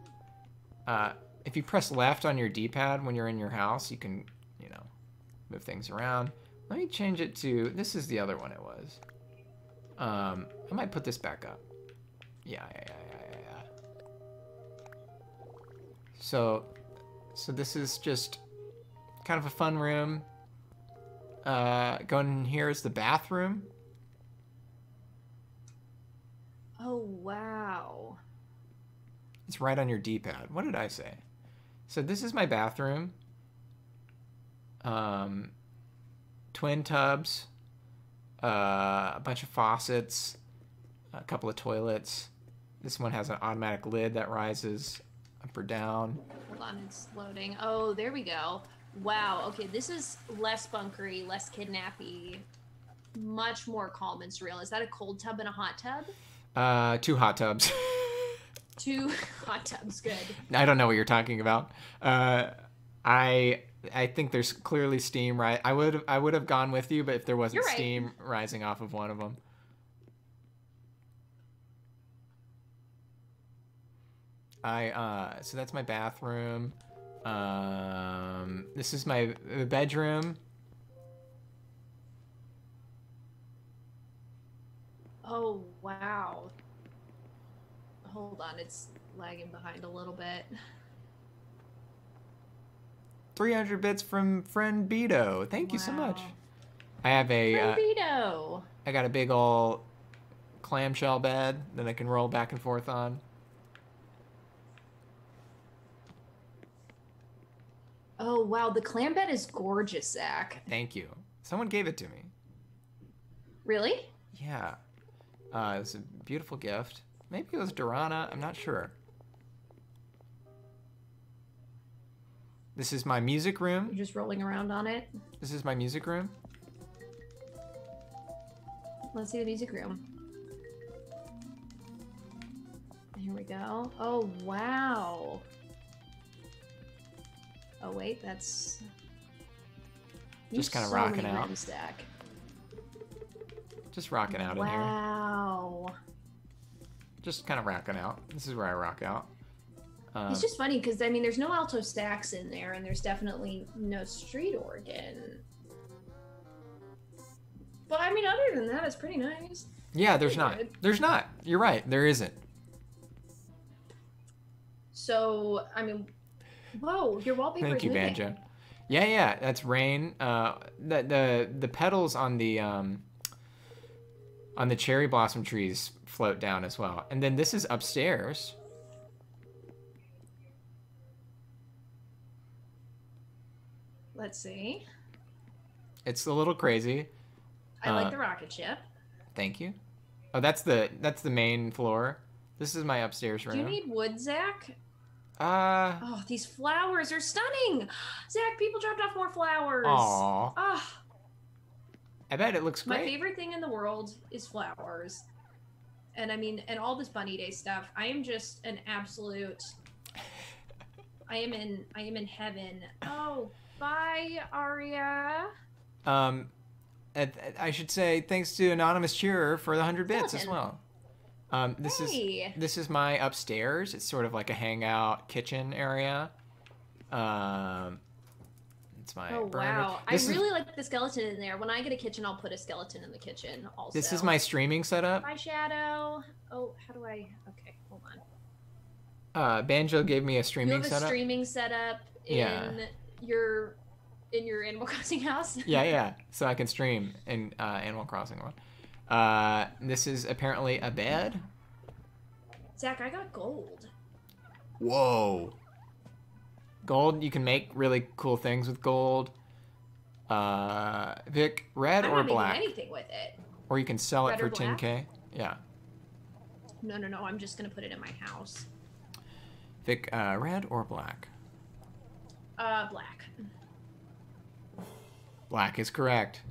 Uh, if you press left on your D-pad when you're in your house, you can, you know, move things around. Let me change it to. This is the other one it was. Um, I might put this back up. Yeah, yeah, yeah, yeah, yeah. So, so this is just kind of a fun room. Uh, going in here is the bathroom. Oh wow. It's right on your D-pad. What did I say? So this is my bathroom. Um, twin tubs, uh, a bunch of faucets, a couple of toilets. This one has an automatic lid that rises up or down. Hold on, it's loading. Oh, there we go. Wow. Okay, this is less bunkery, less kidnappy, much more calm and surreal. Is that a cold tub and a hot tub? Uh, two hot tubs. Two hot tubs. Good. I don't know what you're talking about. Uh, I I think there's clearly steam right. I would I would have gone with you, but if there wasn't right. steam rising off of one of them. I uh so that's my bathroom. Um this is my bedroom. Oh wow. Hold on, it's lagging behind a little bit. 300 bits from friend Beto. Thank you so much. I have a uh, Vito. I got a big old clamshell bed that I can roll back and forth on. Oh wow, the clam bed is gorgeous, Zac. Thank you. Someone gave it to me. Really? Yeah. Uh, it was a beautiful gift. Maybe it was Durana. I'm not sure. This is my music room. You're just rolling around on it. This is my music room. Let's see the music room. Here we go. Oh wow. Oh wait, that's You Just kinda so rocking out. Stack. Just rocking out in here. Wow. Just kind of rocking out. This is where I rock out. Um, It's just funny because I mean, there's no alto stacks in there, and there's definitely no street organ. But I mean, other than that, it's pretty nice. yeah, there's pretty not. good. There's not. You're right. There isn't. So I mean, whoa, your wallpaper Thank you, moving. Banjo. Yeah, yeah, that's rain. Uh, the the the pedals on the um on the cherry blossom trees float down as well. And then this is upstairs. Let's see. It's a little crazy. I Uh, like the rocket ship. Thank you. Oh, that's the that's the main floor. This is my upstairs room. Do you need wood, Zac? uh Oh, these flowers are stunning. Zac, people dropped off more flowers. Aw. Oh, I bet it looks my favorite thing in the world is flowers. And I mean, and all this bunny day stuff. I am just an absolute. I am in. I am in heaven. Oh, bye, Aria. Um, I should say thanks to anonymous cheerer for the hundred bits as well. Um, this is this is my upstairs. It's sort of like a hangout kitchen area. Um, it's my Oh burner. wow! I is- really like the skeleton in there. When I get a kitchen, I'll put a skeleton in the kitchen. Also, This is my streaming setup. my shadow. Oh, how do I? Okay, hold on. Uh, Banjo gave me a streaming You streaming have a setup. streaming setup in Yeah. your in your Animal Crossing house. yeah, yeah. So I can stream in uh, Animal Crossing one. Uh, this is apparently a bed. Zac, I got gold. Whoa. Gold, you can make really cool things with gold. Uh, Vic, red I'm or black? anything with it. Or you can sell it for black? 10k. Yeah. No, no, no. I'm just gonna put it in my house. Vic, uh, red or black? Uh, black. Black is correct.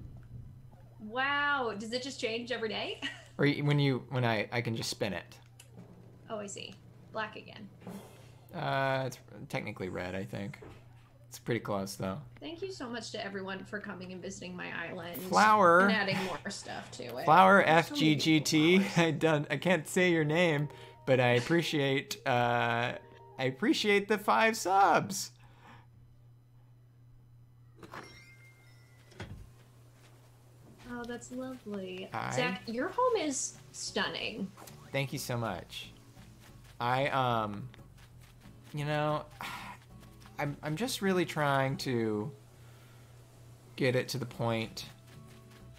Wow. Does it just change every day? Or when you when I I can just spin it. Oh, I see. Black again. Uh, it's technically red, I think. It's pretty close though. Thank you so much to everyone for coming and visiting my island. Flower. And adding more stuff to it. Flower so many beautiful FGGT. I done. I can't say your name, but I appreciate. Uh, I appreciate the five subs. Oh, that's lovely. I- Zac, your home is stunning. Thank you so much. I um, you know, I'm I'm just really trying to get it to the point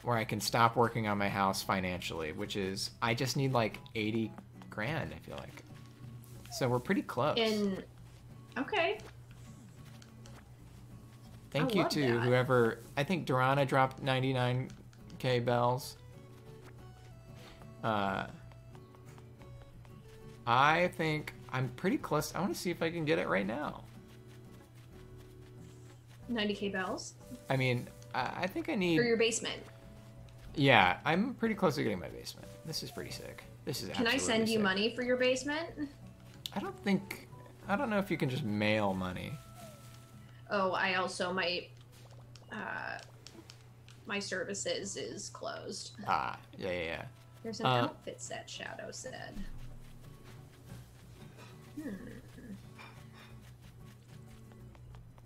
where I can stop working on my house financially, which is I just need like 80 grand, I feel like. So we're pretty close. And okay. Thank I you to that. whoever. I think Durana dropped 99k bells. Uh, I think I'm pretty close. I want to see if I can get it right now. 90k bells I mean, I, I think I need. for your basement. Yeah, I'm pretty close to getting my basement. This is pretty sick. This is. Can I send you money for your basement? I don't think. I don't know if you can just mail money. Oh, I also might. Uh, my services is closed. Ah, yeah, yeah, yeah. There's an Uh, outfit set. Shadow said. Hmm.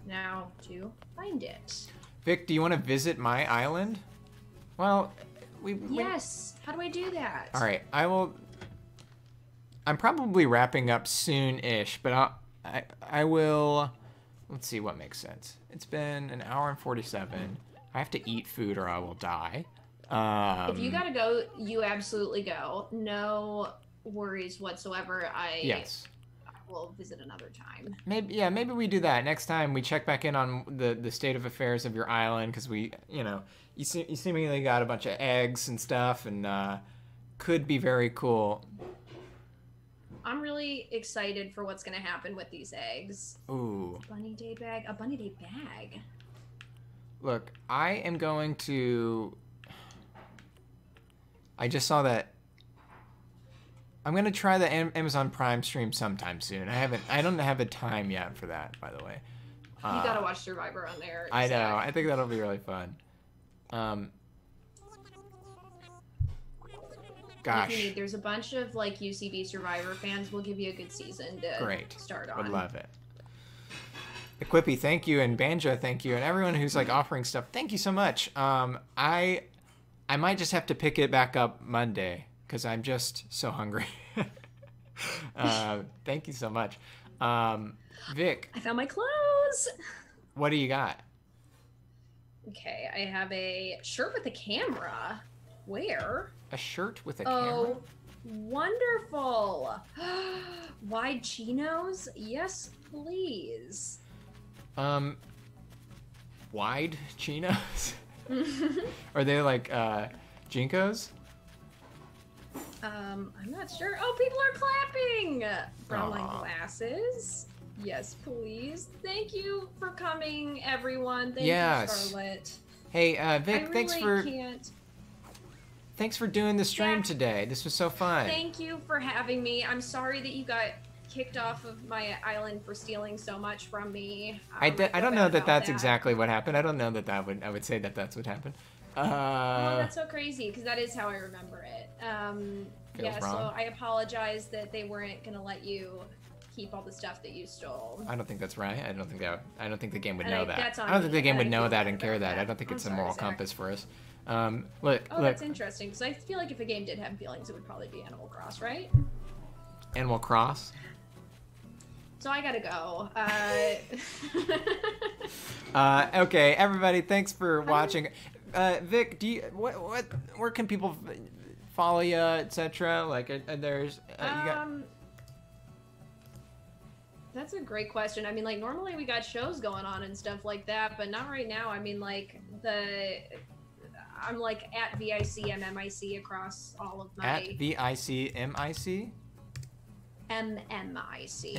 Now to find it. Vic, do you want to visit my island? Well, we. we Yes. How do I do that? All right, I will. I'm probably wrapping up soon-ish, but I'll, I I will. Let's see what makes sense. It's been an hour and forty-seven. I have to eat food or I will die. Um, If you gotta go, you absolutely go. No worries whatsoever. I yes, will visit another time. maybe yeah, maybe we do that next time. We check back in on the the state of affairs of your island because we, you know, you you seemingly got a bunch of eggs and stuff, and uh, could be very cool. I'm really excited for what's gonna happen with these eggs. Ooh. Bunny day bag, a bunny day bag. Look, I am going to. I just saw that. I'm gonna try the Am- Amazon Prime stream sometime soon. I haven't. I don't have a time yet for that, by the way. you Uh, gotta watch Survivor on there. I know. I think that'll be really fun. Um. Gosh, need, there's a bunch of like UCB Survivor fans. We'll give you a good season to Great. start on. would love it. Equippy, thank you, and Banjo, thank you, and everyone who's like offering stuff, thank you so much. Um, I, I might just have to pick it back up Monday because I'm just so hungry. uh, thank you so much, um, Vic. I found my clothes. What do you got? Okay, I have a shirt with a camera. Where? A shirt with a camera. Oh, wonderful. Wide chinos? Yes, please. Um, wide chinos? Are they like uh, jinkos? Um, I'm not sure. Oh, people are clapping. Brown line glasses. Yes, please. Thank you for coming, everyone. Thank Yes. you, Charlotte. Hey, uh, Vic, I really thanks for can't. thanks for doing the stream Yeah. today. This was so fun. Thank you for having me. I'm sorry that you got kicked off of my island for stealing so much from me. I, Um, I feel don't know that that's exactly what happened. I don't know that that would I would say that that's what happened. Oh, Uh, that's so crazy because that is how I remember it. Um, yeah, so. I apologize that they weren't gonna let you keep all the stuff that you stole. I don't think that's right. I don't think that. I don't think the game would And know I- that. I don't think the game would know that and care about that. I don't think I'm it's a moral compass for us. Um, look, Oh, look, that's interesting because I feel like if a game did have feelings, it would probably be Animal Cross, right? Animal Cross. So I gotta go. Uh, Uh, okay, everybody, thanks for watching. Uh, Vic, do you what what where can people follow you, etc. Like, uh, uh, there's uh, you got um, that's a great question. I mean, like normally we got shows going on and stuff like that, but not right now. I mean, like the I'm like at VICMMIC across all of my at V I C M I C MMIC.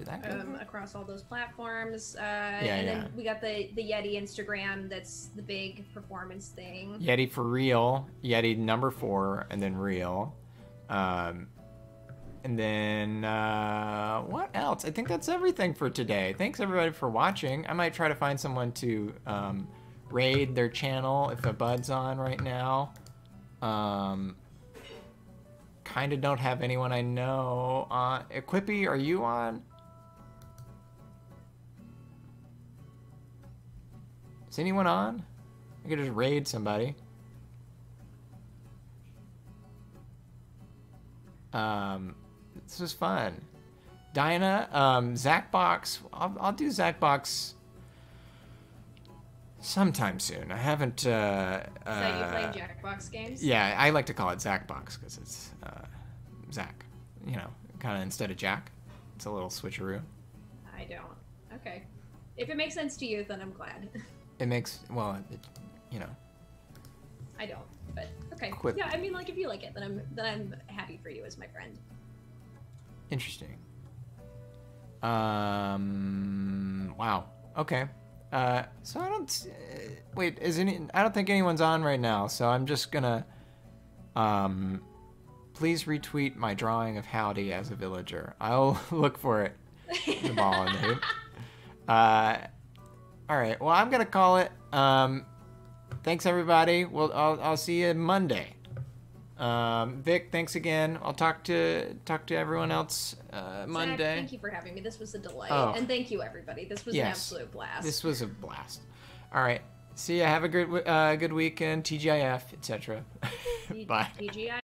M M I C. Did that um, across all those platforms. Uh, Yeah, and yeah. then we got the the Yeti Instagram. That's the big performance thing. Yeti for real, Yeti number four, and then real. Um, and then uh, what else? I think that's everything for today. Thanks everybody for watching. I might try to find someone to um, raid their channel if a bud's on right now. Um, kind of don't have anyone I know on. Equippy, are you on? Is anyone on? I could just raid somebody. Um, this was fun. Dinah, um, Zachbox. I'll, I'll do Zachbox sometime soon. I haven't. Uh, So you play uh, Jackbox games? yeah, I like to call it Zachbox because it's uh, Zac. You know, kind of instead of Jack. It's a little switcheroo. I don't. Okay. If it makes sense to you, then I'm glad. It makes well, it, you know. I don't, but okay. Quip. Yeah, I mean, like if you like it, then I'm then I'm happy for you as my friend. Interesting. Um. Wow. Okay. Uh. So I don't. Uh, wait. Is any? I don't think anyone's on right now. So I'm just gonna. Um. Please retweet my drawing of Howdy as a villager. I'll look for it. The ball in the hoop. Uh. All right. Well, I'm gonna call it. Um. Thanks everybody. Well, I'll I'll see you Monday. Um, Vic, thanks again. I'll talk to talk to everyone else uh, Zac, Monday. thank you for having me. This was a delight, Oh. and thank you everybody. This was an absolute blast. This was a blast. All right. See ya. Have a good uh, good weekend. TGIF, etc. T- Bye. TGI.